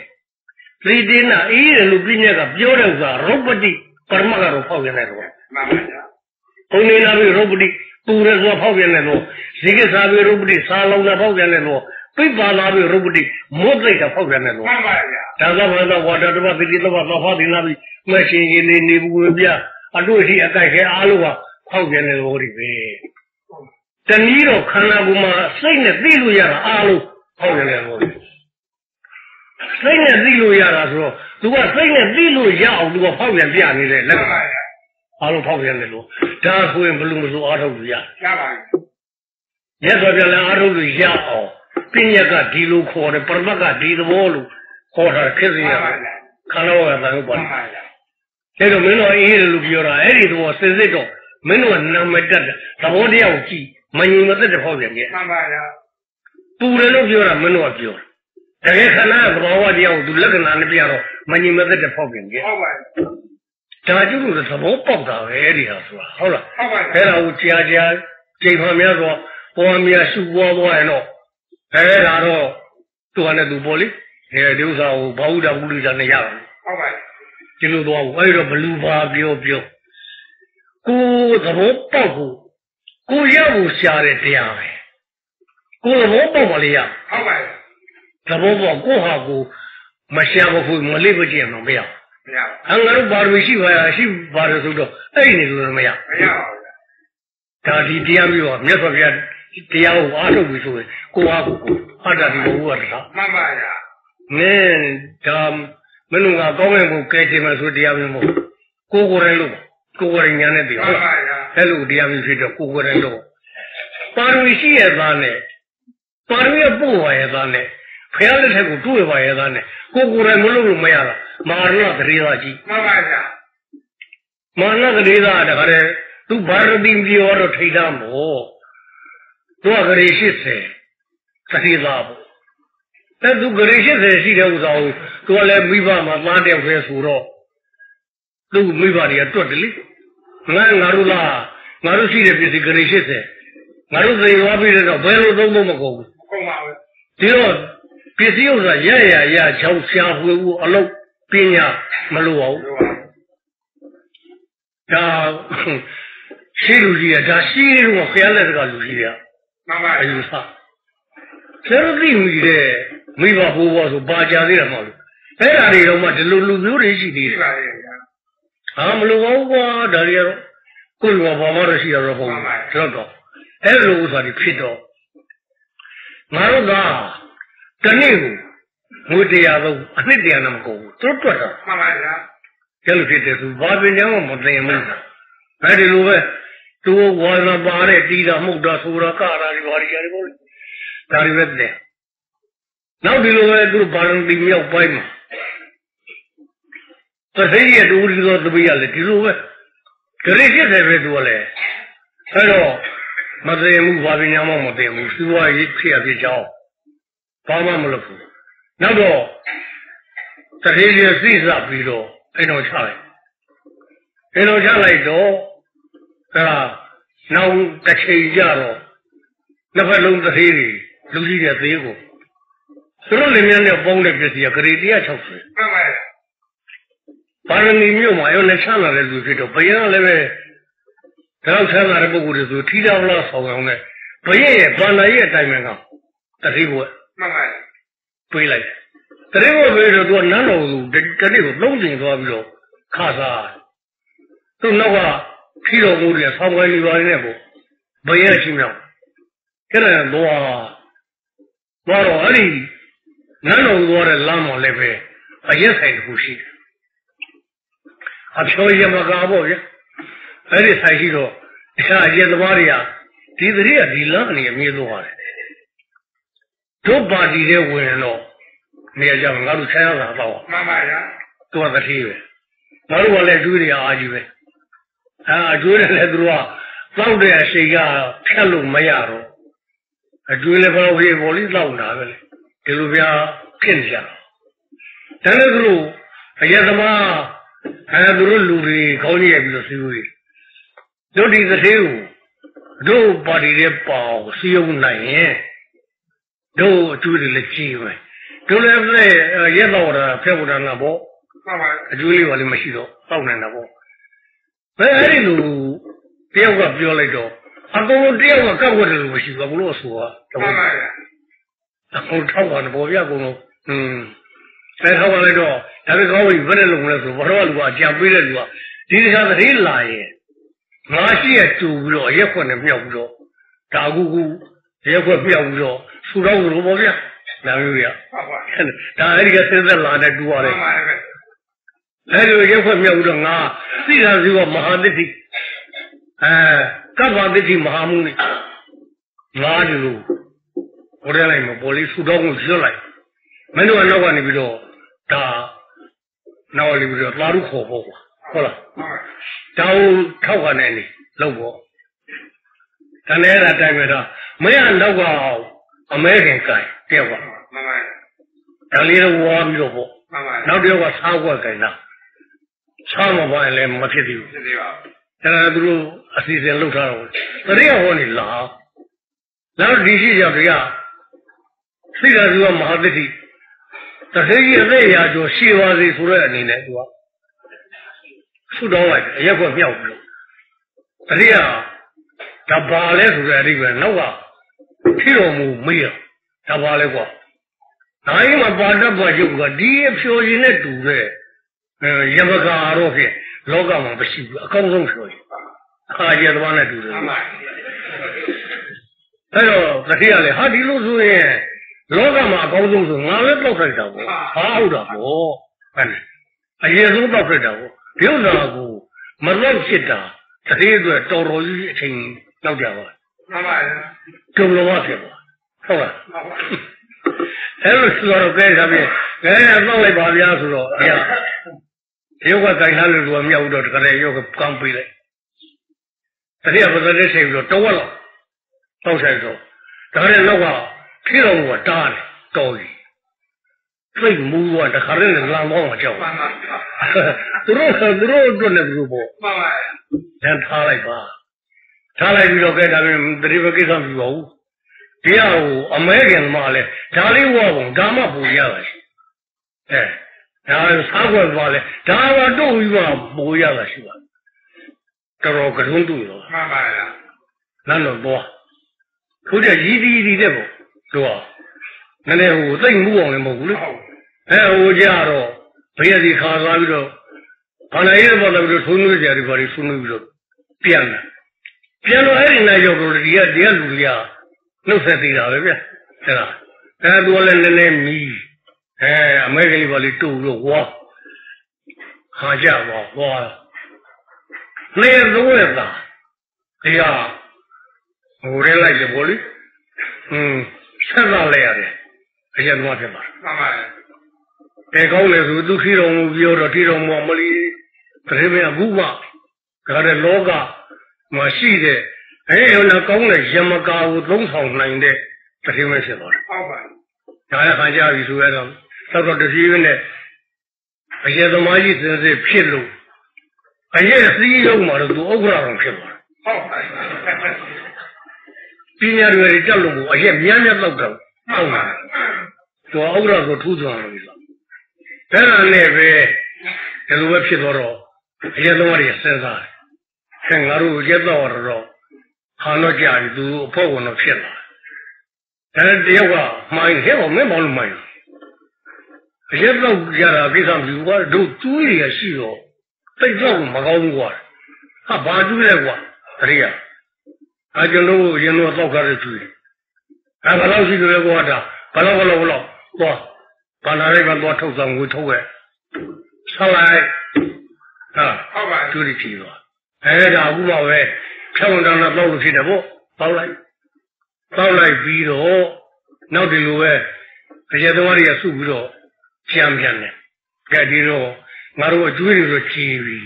သိဒေနာအေးတယ်လို့ပြညတ်ကပြောတဲ့ဥစ္စာရုပ်ပတိပရမကတော့ဖောက်ပြန်တယ်တော့မှန်ပါဗျာဘုံနေနာပြီးရုပ်ပတိပူရဲဆိုဖောက်ပြန်တယ်တော့ဇိကစာပြီးရုပ်ပတိစာလုံးတာဖောက်ပြန်တယ်တော့ပိပ္ပါလာပြီးရုပ်ပတိမောသိတ်တာဖောက်ပြန်တယ်တော့မှန်ပါဗျာဒါကမှတော့ဝါဒတမပိတိတမသောဖာဒီနာပြီးမရှင်ရင်နေနေဘူးပြအတို့ရှိအကိုက်ခဲအားလုံးကဖောက်ပြန်တယ်လို့ဒီပဲ တနည်းတော့ခန္ဓာကိုယ်မှာစိတ်နဲ့သိလို့ရတာအားလုံးဖောက်ပြန်တယ်လို့စိတ်နဲ့သိလို့ရတာဆိုတော့သူကစိတ်နဲ့သိလို့ရအောင်သူကဖောက်ပြန်ပြနေတယ်လက်မှန်ကပါဗျာအားလုံးဖောက်ပြန်တယ်လို့ဒါဆိုရင်ဘယ်လိုမဆိုအားထုတ်လို့ရရပါပြီမြတ်စွာဘုရားလည်းအားထုတ်လို့ရအောင်ပညာကဒီလိုခေါ်တယ်ပရမတ်ကဒီသဘောလို့ခေါ်တာခက်စီမှရန်ပါတယ်ဗျာခန္ဓာဝကသာဟုတ်ပါမှန်လားပါဗျာအဲ့တော့မင်းတို့အေးတယ်လို့ပြောတာအဲ့ဒီသဘောစစ်စစ်တော့မင်းတို့ကနာမတက်တယ်သဘောတရားကိုကြည့် မငြိမ်မသက်တဲ့ဖောက်ပြန်ခဲ့မှန်ပါဗျာပူတယ်လို့ပြောတာမင်းတို့ကပြောတကယ်ခန္ဓာကသဘာဝတရားကိုသူလက္ခဏာနဲ့ပြတော့မငြိမ်မသက်တဲ့ဖောက်ပြန်ခဲ့ဟုတ်ပါဗျာဒါကျုပ်တို့သဘောပေါက်တာပဲဒီဟာဆိုတာဟုတ်လားဟုတ်ပါဗျာအဲ့ဒါကိုကြာကြာချိန်မှများတော့ပေါ်များရှုပွားသွားရင်တော့အဲ့ဒါတော့သူကလည်းသူပေါ်လေအဲဒီဥစ္စာကိုဘာဝုဒ္ဓဘုလိဇာနဲ့ရအောင်ဟုတ်ပါဗျာဒီလိုသွားဘူးအဲ့တော့ဘလူပါပြောပြောကိုယ်သဘောပေါက်ဖို့ ကိုရဖို့ရှားတဲ့တရားပဲကိုယ်သဘောပေါက်ပါလေရဟုတ်ပါဗျာသဘောပေါက်ကိုဟာကိုမရှားဖို့မလေးမကျင်တော့မရမရအငါတို့ပါရမီရှိပါရရှိပါတယ်ဆိုတော့အဲ့ဒီနေလို့မရမရပါဘူးဗျာဒါဒီတရားမျိုးကမြတ်စွာဘုရားတရားကိုအားထုတ်ပြီးဆိုရင်ကိုဟာကိုအတ္တဒီဘုရားတရားမှန်ပါဗျာနင်းဒါမင်းတို့ကကောင်းတဲ့ဘုကဲချင်မှဆိုတရားမျိုးမဟုတ်ကိုကိုယ်တိုင်လို့ကိုကိုယ်တိုင်ညာနဲ့တည်မှဟုတ်န်လားပါဗျာ အဲ့လိုတရားမျိုးဖြစ်တော့ကိုကိုယ်တိုင်တော့ပါရမီရှိရသားနဲ့ပါရမီရဲ့ပို့ဝါရသားနဲ့ဖះလက်ထက်ကိုတွေ့ရပါရသားနဲ့ကိုကိုယ်တိုင်မလုပ်လို့မရတာမာရဏတရေသာကြီးမှန်ပါဗျာမာနတရေသာတခါတည်းသူဘာရတိပြောတော့ထိတ်တာမို့သူကဂရေ80တတိသာပေါ့အဲ့သူဂရေ80ရှိတဲ့ဥစ္စာကိုသူကလည်းမိဘမှာသားတဲ့ဖဲဆိုတော့သူ့မိဘတွေကတွတ်တယ်လေ ငါငါတို့လားငါတို့ရှိတဲ့ပစ္စည်းဂရေ80ငါတို့သိသွားပြီတော့ဘယ်လိုသုံးဖို့မကုန်ဘူးကုန်ပါဗျာဒီတော့ပစ္စည်းဥစ္စာရရရချောင်းရှားဖွေဦးအလုပ်ပညာမလိုပါဘူးလိုပါဒါရှိလူကြီးကဒါရှိနေတော့ခရလက်တကလူကြီးတွေကမှန်ပါအဗျာယူဆဆရာတို့သိမိတဲ့မိဘဘိုးဘွားဆိုပါကြသေးတယ်မဟုတ်လို့အဲ့ဒါတွေတော့မှဒီလိုလူမျိုးတွေရှိသေးရှိတယ် ပါရဲ့ဗျာဟာမလိုပါဘူးကွာဒါတွေကတော့ကိုယ်ကဘာမှတော့ရှိရတော့မဟုတ်ဘူးဆိုတော့အဲ့လိုဥစ္စာတွေဖြစ်တော့ငါတို့ကတနေ့ကိုငွေတရားတော့အနှစ်တရားနဲ့မကုန်ဘူးသူတို့တွက်တာမှန်ပါဗျာကျလို့ဖြစ်တယ်သူဘာပညာမှမသိဘူး။အဲဒီလိုပဲသူဝါသပါတဲ့တီးတာမှုတ်တာဆိုတာကတာတွေဘာတွေကြတယ်ပေါ့လေ။ဒါတွေပဲတဲ့။နောက်ဒီလိုပဲသူဘာလို့ဒီမြောက်ပိုင်းမှာ သတိရတူဒီလိုသပိရလေဒီလိုပဲကြရစ်တယ်ပဲသူကလည်းအဲတော့မသိမှုဘာပညာမှမသိဘူးသူကရေးဖြစ်ရဖြစ်ကြောင်းဘာမှမလုပ်ဘူး။နောက်တော့တတိယစိစပြီးတော့အဲ့တော့ချလိုက်အဲ့တော့ချလိုက်တော့အဲဒါနောက်တစ်ချိန်ကြတော့နှစ်ဖက်လုံးတစ်သေးတွေလူကြီးတဲ့သေးကိုသူတို့လင်မြန်းနဲ့ပေါင်းတဲ့ပစ္စည်းကဂရေ160မှန်ပါဗျာ ပါရမီမြို့မှာရောနဲ့ချမ်းလာတဲ့လူဖြစ်တော့ဘယံလည်းပဲဒါတော့ချမ်းလာတဲ့ပုဂ္ဂိုလ်တွေဆိုထီးတော်လားဆောင်အောင်နဲ့ဘယရဲ့ဗန္နာရဲ့အတိုင်းပဲကတတိဘွယ်မှန်ပါဗျာတွေးလိုက်တယ်တတိဘွယ်ပဲတော့သူကနန်းတော်သူတတိကိုသုံးချိန်သွားပြီးတော့ခါစားသူနောက်ကထီတော်မူတဲ့ဆောင်းကိုင်းလေးပါနေပေါ့ဘယရဲ့ရှိမြောက်အဲ့ဒါတော့သွားတော့အဲ့ဒီနန်းတော်သွားတဲ့လမ်းမှာလည်းပဲအရက်ဆိုင်တစ်ခုရှိတယ် အဖြောရမကာပေါ့ဗျအဲ့ဒီဆိုင်ရှိတော့အခြားအရင်သမားတွေကဒီသတိကဒီလမ်းအနေအမြင်လို့ရတယ်တို့ပါတီတဲ့ဝင်တော့နေရာကြောင့်ငါတို့ဆရာသာတော့မှန်ပါဗျာသူကသတိပဲငါတို့ကလည်းတွေးရအားကြီးပဲအာတွေးတယ်လည်းသူတို့ကသောက်တဲ့အချိန်ကဖြတ်လို့မရတော့အတွေးလည်းဘယ်လိုဖြစ်ပေါ်လိသောက်တာပဲလေဒီလိုပြဖြစ်နေကြတော့ဒါနဲ့သူတို့အရင်သမား အဲသူတို့လူတွေခေါင်းကြီးရပြီးတော့စီးလို့တို့ဒီသတိကိုတို့ပါတီတဲ့ပေါင်စီးရုံနိုင်ရင်တို့အကျိုးတွေလည်းကြီးပဲတို့လည်းပဲရက်တော့တာဖျက်ဖို့တာငါပေါ့မှန်ပါအကျိုးလေးပါလည်းမရှိတော့တောက်နေတာပေါ့ဘယ်အဲ့ဒီလိုတယောက်ကပြောလိုက်တော့အကုန်လုံးတယောက်ကကောက်ွက်တယ်လို့မရှိဘူးအကုန်လုံးအဆိုကမှန်ပါဗျာအကုန်ထောက်ပါတယ်ပေါ့ဗျာအကုန်လုံးอืมအဲထောက်ပါလိုက်တော့ ဒါပေကောင်းပြီဘယ်နဲ့လုံးလဲဆိုဘာတော့လူကအကြံပေးတဲ့လူကဒီတခြားသတင်းလာရင်ငါရှိရတူပြီးတော့ရက်ခွက်နဲ့မြောက်ပြီးတော့ဒါကူကူရက်ခွက်မြောက်ပြီးတော့ဆူတော့လို့ပေါ့ဗျာနာမျိုးရဟုတ်ပါဒါအဲ့ဒီကစဉ်းသက်လာတဲ့တူရမှတယ်န်ပါဗျာအဲ့လိုရက်ခွက်မြောက်ပြီးတော့ငါသိတာစီကမဟာသစ္စိအဲကပ္ပသစ္စိမဟာမှုနိငါဒီလိုဟိုထဲလိုက်မပေါ်လေးဆူတော့ကိုကျွတ်လိုက်မင်းတို့ကနောက်ကနေပြီးတော့ဒါ နောက်လေးပြီးတော့သာရုခေါ်ဖို့ကွာဟုတ်လားမှန်ပါဒါကိုထောက်ကနေနေလောက်ပေါ့တန်တဲ့တာတိုင်းပဲတော့မင်းကနောက်ကအမဲခင်ကြိုင်တယောက်ကမှန်ပါဗျာဒါလေးတော့ဝါပြီးတော့ပေါ့မှန်ပါဗျာနောက်တယောက်ကစားကွက်ကြိုင်တာစားမပါရင်လည်းမဖြစ်သေးဘူးဖြစ်သေးပါဘူးအဲ့ဒါသူတို့အစီအစဉ်လုပ်ထားတော့တတိယဟောနေလာနောက်ဒီရှိကြောင့်တရားသိတာသူကမဟာတတိ တထေကြီးအသက်ရာကျော်ရှည်ပါစေဆိုတဲ့အနေနဲ့သူကဆုတောင်းလိုက်တယ်အရက်ကွက်မြောက်ပြီးတော့တတိယဒါပါလဲဆိုတဲ့အဓိပ္ပာယ်နောက်ကဖြီးတော်မူမေးရဒါပါလဲကွာနိုင်မှာပါတတ်ပါရုပ်ကဒီအဖြော်ရင်နဲ့တူတဲ့အဲယမကာတော့ဖြင့်လောကမှာမရှိဘူးအကောင်းဆုံးဖြော်ရင်အခါကျသွားနဲ့တူတယ်မှန်ပါအဲ့တော့တတိယလေဟာဒီလိုဆိုရင် လောကမှာအကောင်းဆုံးဆိုငါလည်းတောက်ထိုက်တာပေါ့ဟာဟုတ်တာပေါ့ဟုတ်တယ်အရင်ဆုံးတောက်ထိုက်တာပေါ့ဒီဥစ္စာကိုမလောက်ဖြစ်တာတတိယအတွက်တော်တော်ကြီးအချိန်လောက်ကြပါမှန်ပါဗျာကြုံလို့မဖြစ်ပါဟုတ်လားမှန်ပါအဲ့လိုဆိုတော့ကဲဒါပြင်ကဲတော့လိုက်ပါဗျာဆိုတော့ဒီကရုပ်ကကြိုင်ထားလို့သူကမြောက်တော့တကယ်ရုပ်ကကမ်းပေးလိုက်တတိယပဒတဲ့ချိန်ပြီးတော့တော့လောက်တောက်ဆိုင်တော့ဒါနဲ့နောက်က ခေတော်ကတားတယ်တော်ကြီးသိပ်မူကတခါနဲ့လမ်းတော့မကြောက်မှန်ပါသူတို့သူတို့အတွက်လည်းသူပေါ့မှန်ပါလမ်းထားလိုက်ပါထားလိုက်ပြီးတော့ကဲဒါပြင်တတိပကိစ္စမပြုပါဘူးဒီဟာကိုအမဲခင်မှလည်းဒါလေးဝပုံဒါမှပူရပါရှိအဲဒါစားခွက်ပါလေဒါပါတို့ပြီးမှပူရတာရှိပါတော်တော်ကထုံးတူရောမှန်ပါဗျာနန်းတော်သွားထို့ကြရည်ဒီဒီတဲ့ပေါ့ တို့ကနည်းနည်းဟိုသိမ့်မှုအောင်လည်းမဟုတ်ဘူးလေဟုတ်အဲဟိုကြတော့ဘေးရစီခါသွားပြီးတော့ဘာလဲရပေါ်တော့ပြီးတော့ထုံးနှွေးကြတယ်ဘာတွေထုံးနှွေးပြီးတော့ပြန်လာပြန်တော့အဲ့ဒီနဲ့ရောက်တော့ဒီကဒီကလူတွေကနှုတ်ဆက်သေးတာပဲဗျအဲ့ဒါအဲသူကလည်းနည်းနည်းမီးအဲအမေကလေးပါလေးတူလို့ဝါခါကြပါဟောနေတော့ရတာဒီဟာဟိုရဲလိုက်တယ်ဗောလေอืม ဆက်လာလဲရတယ်အရင်တော့ဖြစ်ပါမှန်ပါဗျာအဲကောင်းလေဆိုသူခီတော်မူပြောတော့ထီတော်မူမလီတရေမအခုမှဒါတဲ့လောကမှာရှိတဲ့အဲဟိုလည်းကောင်းတဲ့ယမကာကိုသုံးဆောင်နိုင်တဲ့တရေမဖြစ်သွားတယ်ဟုတ်ပါ။ဒါလည်းခံကြပြီဆိုရတော့သောက်တော့တတိယနဲ့အရေသမားကြီးစင်စစ်ဖြစ်လို့အရေစည်းရုံးမှာတော့သူဥက္ကရာတော်ဖြစ်သွားတယ်ဟုတ်ပါ။ ပညာတွေတက်လို့ကိုအရေမြန်းမြတ်တော့တော့ဟုတ်လား။သူဥက္ကရာဆိုထူးသွားတယ်လို့။အဲ့ဒါနဲ့ပဲဒီလိုပဲဖြစ်သွားတော့အရေသမားတွေစဉ်းစားတယ်။ခင်ဗျားတို့ရက်တော့တော့ခါတော့ကြာပြီသူအဖို့ကတော့ဖြစ်လာတယ်။ဒါတယောက်ကမိုင်းဟဲ့ဘာမင်းဘာလို့မိုင်းလဲအရက်တော့ကြတာကိစ္စမရှိဘူးကွာတို့တူးရရှိတော့တိတ်တော့မကောင်းဘူးကွာဟာဘာတူးလဲကွာတရိယာ အကျွန်တော်ရင်တော့တောက်ခါရတူးတယ်အဲဘယ်လောက်ရှိတယ်လဲကွာဒါဘယ်လောက်ဘယ်လောက်ဘယ်လောက်ကွာဘာလာလိုက်ကတော့ထုတ်ဆောင်ကိုထုတ်ရဲ့ဆက်လိုက်ဟာဟုတ်ပါတူးရချီတော့အဲဒါအခုမှပဲဖြောင်းတောင်းတော့တောက်လို့ဖြစ်တယ်ပေါ့တောက်လိုက်တောက်လိုက်ပြီးတော့နောက်ဒီလိုပဲအရက်သမားတွေကစုပြီးတော့ပြန်ပြန်တယ်ကဲဒီတော့ငါတို့အကျွေးတွေတော့ကြည်ပြီ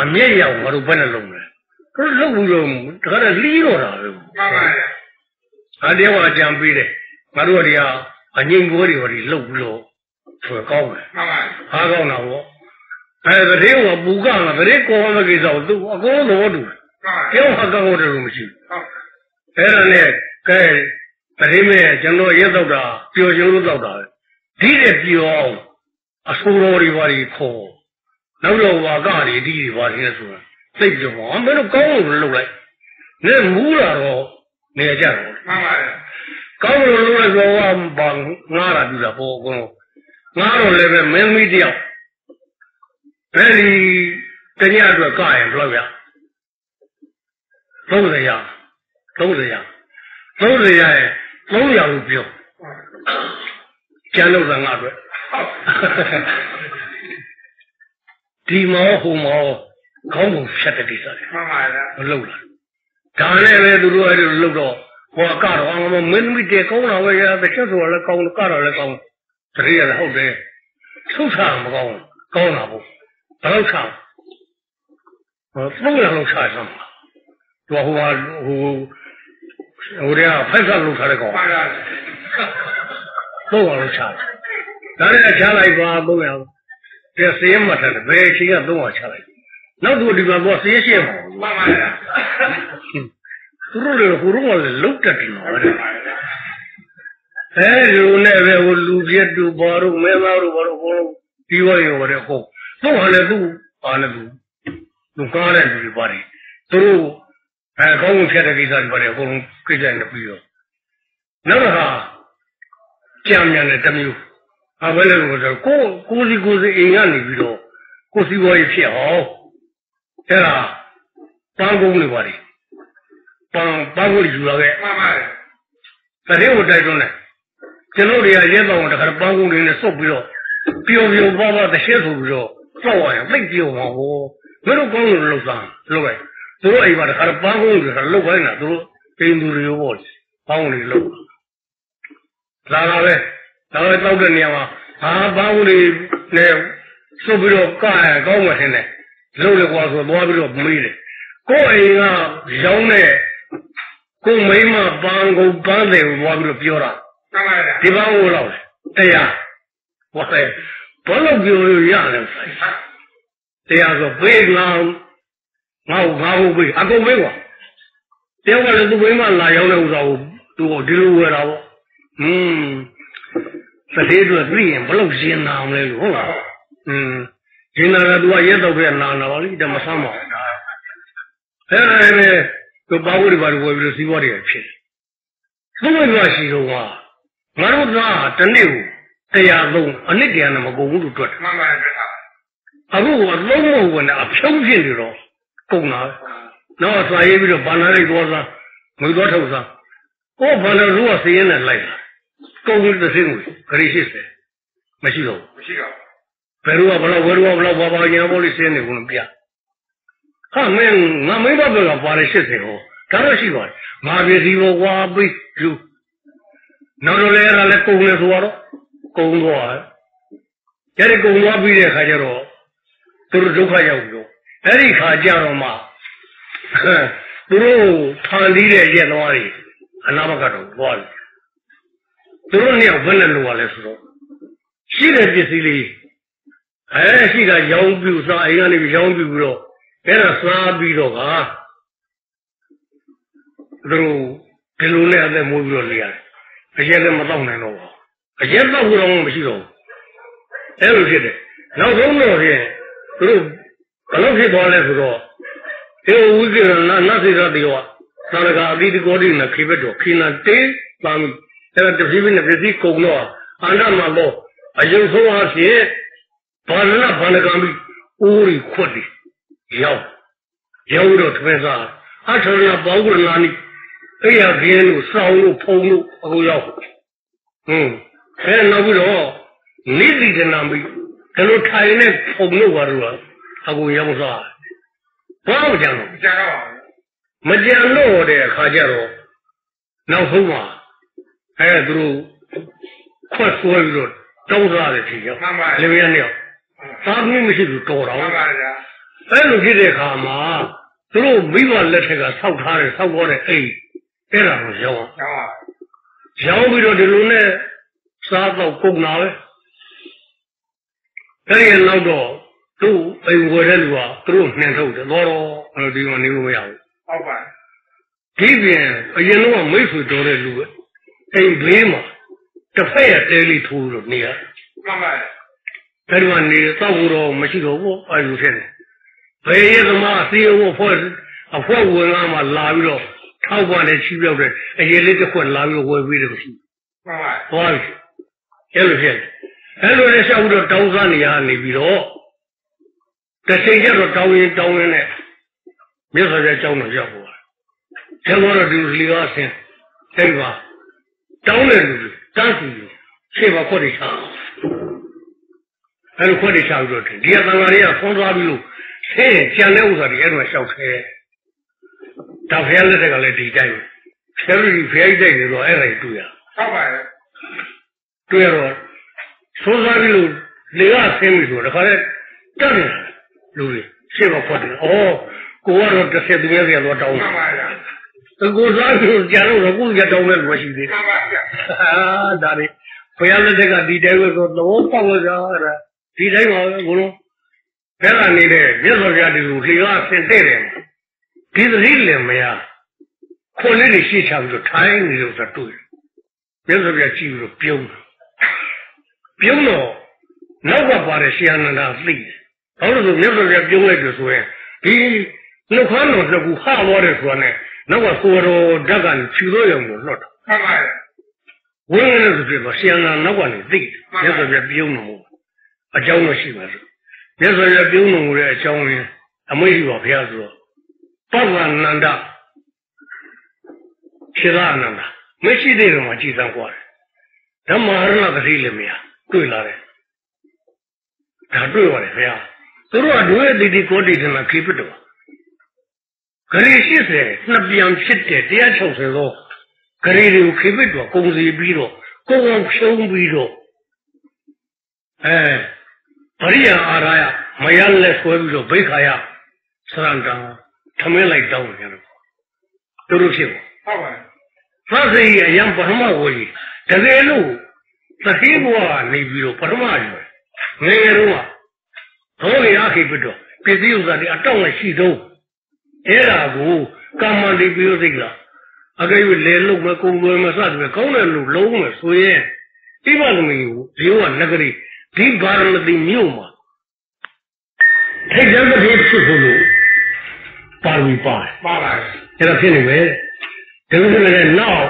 အမျက်ရောက်ငါတို့ဘယ်နဲ့လုံးလဲ တို့လုံးဘူးလုံးတခါတည်းလီးတော့တာပဲမှန်ပါဗျာအတည်းကအကြံပေးတယ်ငါတို့ကဒီဟာအငိမ့်ကိုတွေဟောဒီလှုပ်ပြီးတော့ဆိုကောင်းတယ်မှန်ပါအားကောင်းတာပေါ့အဲတတိယကပူကမှာတတိယကောင်းတဲ့ကိစ္စကိုသူအကုန်သဘောတူတယ်မှန်ပါပြောဟာကောင်းတယ်လို့မရှိဘူးဟုတ်အဲ့ဒါနဲ့ကဲတတိမဲကျွန်တော်ရက်တော့တာပျော်ရွှင်လို့တော့တာပဲဒီတဲ့ပျော်အောင်အဆိုးတော်တွေပါတွေခေါ်နောက်တော့ဝါကတွေဒီတွေပါတွေလဲဆိုတာ သိပ်ပြောပါမင်းတို့ကောင်းလို့လုပ်လိုက်နေမူးလာတော့နေကြတော့မှန်ပါဗျာကောင်းလို့လုပ်လိုက်တော့ဘာငားတာပြတာပေါ့ကောငားတော့လည်းပဲမင်းမီးတယောက်ဘယ်ဒီတညအတွက်ကရင်ဘယ်လောက်ရ30ရ30ရ30ရရင်300လို့ပြောကျန်လို့ကငါအတွက်ဟုတ်ဒီမောဟိုမော ခေါင်းပုံဖြတ်တဲ့ကိစ္စတွေမှန်ပါဗျာမလုပ်လားဒါနဲ့ပဲသူတို့အဲ့လိုလုပ်တော့ဟောကတော့အမမင်းမိတဲ့ကောင်းတာပဲရတစ်ချက်ဆိုလည်းကောင်းကတော့လည်းကောင်းတတိယလည်းဟုတ်တယ်ထုတ်ချမကောင်းကောင်းတာပေါ့ဘယ်လောက်ချဟောပုံရလောက်ချစမ်းပါသူဟိုဟိုဟိုတည်းကဖက်ဆက်လုပ်ထားတဲ့ကောင်မှန်ပါသုံးအောင်လို့ချတယ်ဒါနဲ့ချလိုက်ပါသုံးရအောင်ဒီစေးမှတ်တယ်ဘယ်အချိန်ကသုံးအောင်ချလိုက် နောက်သူဒီမှာတော့စေးရှင်းမှာမှန်ပါဗျာသူတို့လည်းဟိုတော့လည်းလုတ်တက်တယ်နော်တဲ့အဲလူနဲ့ပဲဟိုလူပြက်တူဘာလို့မဲသားတို့ဘာလို့ဟိုပြီးဝရောတဲ့ဟုတ်သူ့ဟာလည်းသူ့ဟာလည်းသူသူကားတဲ့လူတွေပါတယ်သူတို့အဲကောင်းကောင်းဖြတ်တဲ့ကိစ္စတွေပါတယ်အကုန်လုံးကိစ္စနဲ့ပြီးတော့နောက်တော့ဟာကြံမြန်တဲ့တစ်မျိုးအဘယ်လိုလဲဆိုတော့ကိုကိုစီကိုစီအိမ်ကနေပြီးတော့ကိုစီဝါရေးဖြစ်အောင် အဲ့ဒါပန်းကုန်းတွေပါတယ်ပန်းပန်းကုန်းတွေယူလာခဲ့မှန်ပါဗျာတရင်ကိုတိုက်တွန်းတယ်ကျွန်တော်တွေကရဲတော်ကတခါပန်းကုန်းတွေနဲ့စုပ်ပြီးတော့ပျော်ပျော်ပါပါတစ်ချက်ဆိုပြီးတော့စောက်ရရင်သိပ်ပြောမှာဟောမင်းတို့ကောင်းလို့လှုပ်သားလှုပ်လိုက်သူတို့အိမ်မှာတခါပန်းကုန်းတွေကလှုပ်ခိုင်းတာသူတို့ပိန်သူတွေရောပေါ့ပန်းကုန်းတွေလှုပ်လာလာပဲဒါပဲတောက်တဲ့နေရာမှာဟာပန်းကုန်းတွေနဲ့စုပ်ပြီးတော့ကရကောင်းမှထင်တယ် လှုပ်လေကွာဆိုသွားပြီးတော့မေးတယ်ကိုယ်အိမ်ကရောင်းတဲ့ကိုယ်မိမပန်းကုန်းပန်းတယ်ကိုသွားပြီးတော့ပြောတာမှန်ပါဗျာဒီပန်းကိုလောက်တရားဟောတယ်ဘာလို့ပြောရရလဲဆိုင်တရားဆိုပေးငါငါ့ကိုငါ့ကိုပေးအကုန်ပေးကွာတယောက်ကလည်းသူ့မိမလာရောက်တဲ့ဥစ္စာကိုသူ့ကိုဒီလိုဝယ်တာပေါ့ဟွန်းသတိတော့သိရင်ဘလို့ရှင်းနာအောင်လဲလို့ဟုတ်လားอืม ကျင်နာတာ तू ကရဲတော့ပဲနာနာပါလိမ့်ဒါမဆမ်းပါဘူးအဲ့ဒါလည်းသူပါဝတ်တွေပါတွေဝယ်ပြီးတော့စီးပွားတွေဖြစ်သုံးဝိပါရှိတော့ကငါတို့သားတနေ့ကိုတရားသုံးအနစ်တရားနဲ့မကုန်ဘူးလို့တွက်တယ်မှန်ပါတယ်တွက်တာအခုကလုံးမဟုတ်ဘူးနဲ့အဖြုံးဖြစ်နေတော့ကုန်တာတော့ဆွာရေးပြီးတော့ဘာနာလေးသွားစားငွေသွားထုတ်စားကိုဘာလို့လို့ကစည်ရင်နဲ့လိုက်ကုန်ပြီတစ်စင်းကိုခရီးရှိတယ်မရှိတော့ဘူးမရှိတော့ဘူး ယ်တော့ဘလောက်ဘယ်တော့ဘလောက်ဘာဘာညာဘောလေးစင်းနေကုန်လို့ပြဟာမင်းငါမင်းဘက်ကပါလေ80ဟောဒါတော့ရှိပါတယ်ငါပြည်စီဘောကွာပြီးလူနောက်တော့လည်းအဲ့ဒါလည်းကုန်လေဆိုတော့ကုန်သွားတယ်ကျတဲ့ကုံသွားပြီးတဲ့အခါကျတော့သူတို့ဒုက္ခရောက်ပြီတော့အဲ့ဒီခါကျတော့မှသူတို့ဖန်တီးတဲ့ရက်သွားတွေအနာမကတော့သွားပြီသူတို့နှစ်ယောက်ဘယ်နဲ့လိုရလဲဆိုတော့ရှိတဲ့ပစ္စည်းလေး အဲရှိတာရောင်းပြူစားအိမ်ကနေရောင်းပြူပြီးတော့အဲ့ဒါစားပြီးတော့ကသူတို့ဒီလိုနဲ့အသက်မွေးပြီးတော့နေရတယ်အရက်လည်းမတော့နိုင်တော့ဘူးအရက်တော့ဘူးတော့မရှိတော့ဘူးအဲ့လိုဖြစ်တယ်နောက်ဆုံးတော့ဖြင့်သူတို့ဘယ်လိုဖြစ်သွားလဲဆိုတော့ဒီဝိကိရဏနတ်စေရတိယောသာရကအတိတကောတိနခိဘတ်တော်ခိနာတေသာမိအဲ့ဒါတပိပိနဲ့ပစ္စည်းကုန်တော့အန္တမဘောအယုံဆုံးအဖြစ် ဘာလနာဘာလကံပြီးဦးရီခွတ်ဒီရောက်ရောက်တော့ထွေးစားအထောရဘောဂုရနာနိအဲ့ရခင်းလို့စောင်းလို့ဖုံလို့အခုရောက်ဟွန်းအဲ့နောက်ပြီးတော့နိတိတနာမိဒါလိုထိုင်နေပုံလို့ပါတော့အကူရောက်စားဘာလို့ကြံလို့မကြတော့ပါဘူးမကြံလို့တဲ့အခါကျတော့နောက်ဆုံးမှာအဲသူတို့ခွက်ဆွဲပြီးတော့တောင်းစားတယ်ထင်ရောက်လေရနေရောက် သာမင်းမရှိဘူးတော်တော့မှန်ပါဗျာအဲလိုဖြစ်တဲ့အခါမှာသူတို့မိဘလက်ထက်ကဆောက်ထားတယ်ဆောက်ပေါ်တဲ့အိမ်အဲ့ဒါကိုရောင်းကျောင်းပါရောင်းပြီးတော့ဒီလိုနဲ့စားတော့ကုန်တာပဲအဲ့ဒီနောက်တော့သူ့အိမ်ဝယ်တဲ့လူကသူတို့နှင်ထုတ်တယ်တော့တော့အဲ့လိုဒီမှာနေလို့မရဘူးဟုတ်ပါဒီပြင်အရင်တော့မိတ်ဆွေတော်တဲ့လူပဲအိမ်ဘေးမှာတစ်ဖက်ရဲ့တဲလေးထိုးလို့နေရမှန်ပါ အဲ့ဒီမှာနေတော့ဘူးတော့မရှိတော့ဘူးအဲ့လိုဖြစ်တယ်ဘယ်ရဲ့သမားစီရောဖွဲ့အဖွဲ့ဝင်လာမှလာပြီးတော့ထောက်ပံ့တဲ့ချီးပြောက်တဲ့အရင်လေးတစ်ခွက်လာပြီးဝယ်ပြီးတယ်မရှိဘူးမှန်ပါသွားပြီအဲ့လိုဖြစ်တယ်အဲ့လိုနဲ့ရှောက်ပြီးတော့တောင်းစားနေရနေပြီးတော့တစ်ချိန်ကျတော့တောင်းရင်တောင်းရင်နဲ့မြတ်စွာဘုရားကြောင်းတော်ရောက်သွားတယ်။ဒါကတော့ဒီလူကားဆင်းတဲ့ပါတောင်းတဲ့လူတွေတန်းစီရှေ့မှာခွက်တွေချ အဲ့လိုခွက်တွေချပြီးတော့ဒီကသံဃာတွေကဖုံးသွားပြီးလို့ဆင်းကြံတဲ့ဥစ္စာတွေအဲ့လိုရှောက်ခဲဒါဖျက်လက်တွေကလည်းဒီတိုင်းဆယ်ရီဖျက်တိုက်နေတော့အဲ့ဒါတွေတွေ့ရဟုတ်ပါတွေ့ရတော့စိုးစားပြီးလို့လေကဆင်းပြီဆိုတော့တခါတည်းတက်နေလူတွေရှေ့မှာဖွက်တယ်။အော်ကိုကတော့တစ်ဆက်သူရဲ့ကတော့တောင်းမှတာန်ပါဗျာ။ကိုစားလို့ကြာတော့အခုရတောင်းမဲ့ကိုရှိသေးမှန်ပါဗျာဟာဒါလေဘုရားလက်ထက်ကဒီတိုင်းပဲဆိုသဘောပေါက်လို့ကြာတာ ဒီတိုင်းပါပဲဘုလုံးဘယ်ကနေလဲမြတ်စွာဘုရားဒီလိုခေကဆင်တဲ့တယ်ဒီသတိလည်းမရခွန်လေးတွေရှိချပြီးတော့ထိုင်းနေလို့ဆိုတွေ့မြတ်စွာဘုရားကြည့်ပြီးတော့ပြုံးပြုံးတော့နောက်ကပါတဲ့ရှင်အနန္ဒာသိတယ်ဘာလို့လဲဆိုမြတ်စွာဘုရားပြုံးလိုက်တယ်ဆိုရင်ဒီနှုတ်ခမ်းတော်တစ်ခုဟသွားတယ်ဆိုတာနဲ့နောက်ကကိုယ်တော်ဓာတ်ကနေဖြူလို့ရုံကိုလွတ်တော့မှန်ပါဗျာဝင်းရလို့ဆိုပြတော့ဆီယန္နာနောက်ကနေသိတယ်မြတ်စွာဘုရားပြုံးတော်မူ အကြောင်းမရှိပါဘူးမြတ်စွာဘုရားပြုံးတော်မူတဲ့အကြောင်းရင်းအမွေရှိပါဘုရားဆိုတော့ပဝနန္ဒခေရနန္ဒမရှိသေးတော့မှကြည်စမ်းကြွားတယ်ဓမ္မရဏသတိလည်းမရတွေ့လာတယ်ဒါတွေ့ပါတယ်ဘုရားသူတို့ကဒွေတိတိကိုတိတနာခေပတော်ဂရီ80နှစ်ပြန်ဖြစ်တယ်160သောဂရီတွေကိုခေပတော်ကုန်စီပြီးတော့ကိုယ်ကောင်ဖြုံးပြီးတော့အဲ ပရိယာအာရယမယလက်ဆွဲပြီးတော့ဘိခါယစရန္တံထမင်းလိုက်တောင်းတယ်လို့သူတို့ဖြစ်ပါဟုတ်ပါသတ်စိအယံပထမဝေကြီးတကယ်လို့သတိဘဝကနေပြီးတော့ပထမရွယ်ငယ်ငယ်တော့သောလေအခိပတော့ပစ္စည်းဥစ္စာတွေအတောင့်နဲ့ရှိတော့အဲ့ဒါကိုကာမတိပြုစိတ်လားအကယ်၍လေလုံးမကုံလွယ်မစတယ်ကောင်းတယ်လို့လုံးမယ်ဆိုရင်ဣမသမီးကိုဒီကနဂရီ ဒီဘာရမတိမြို့မှာထိတ်တဲ့တစ်ဖြစ်ဖို့လို့ပါဝီပါတယ်ပါပါအဲ့ဒါဖြစ်နေပဲဒီလိုဆိုရင်နောက်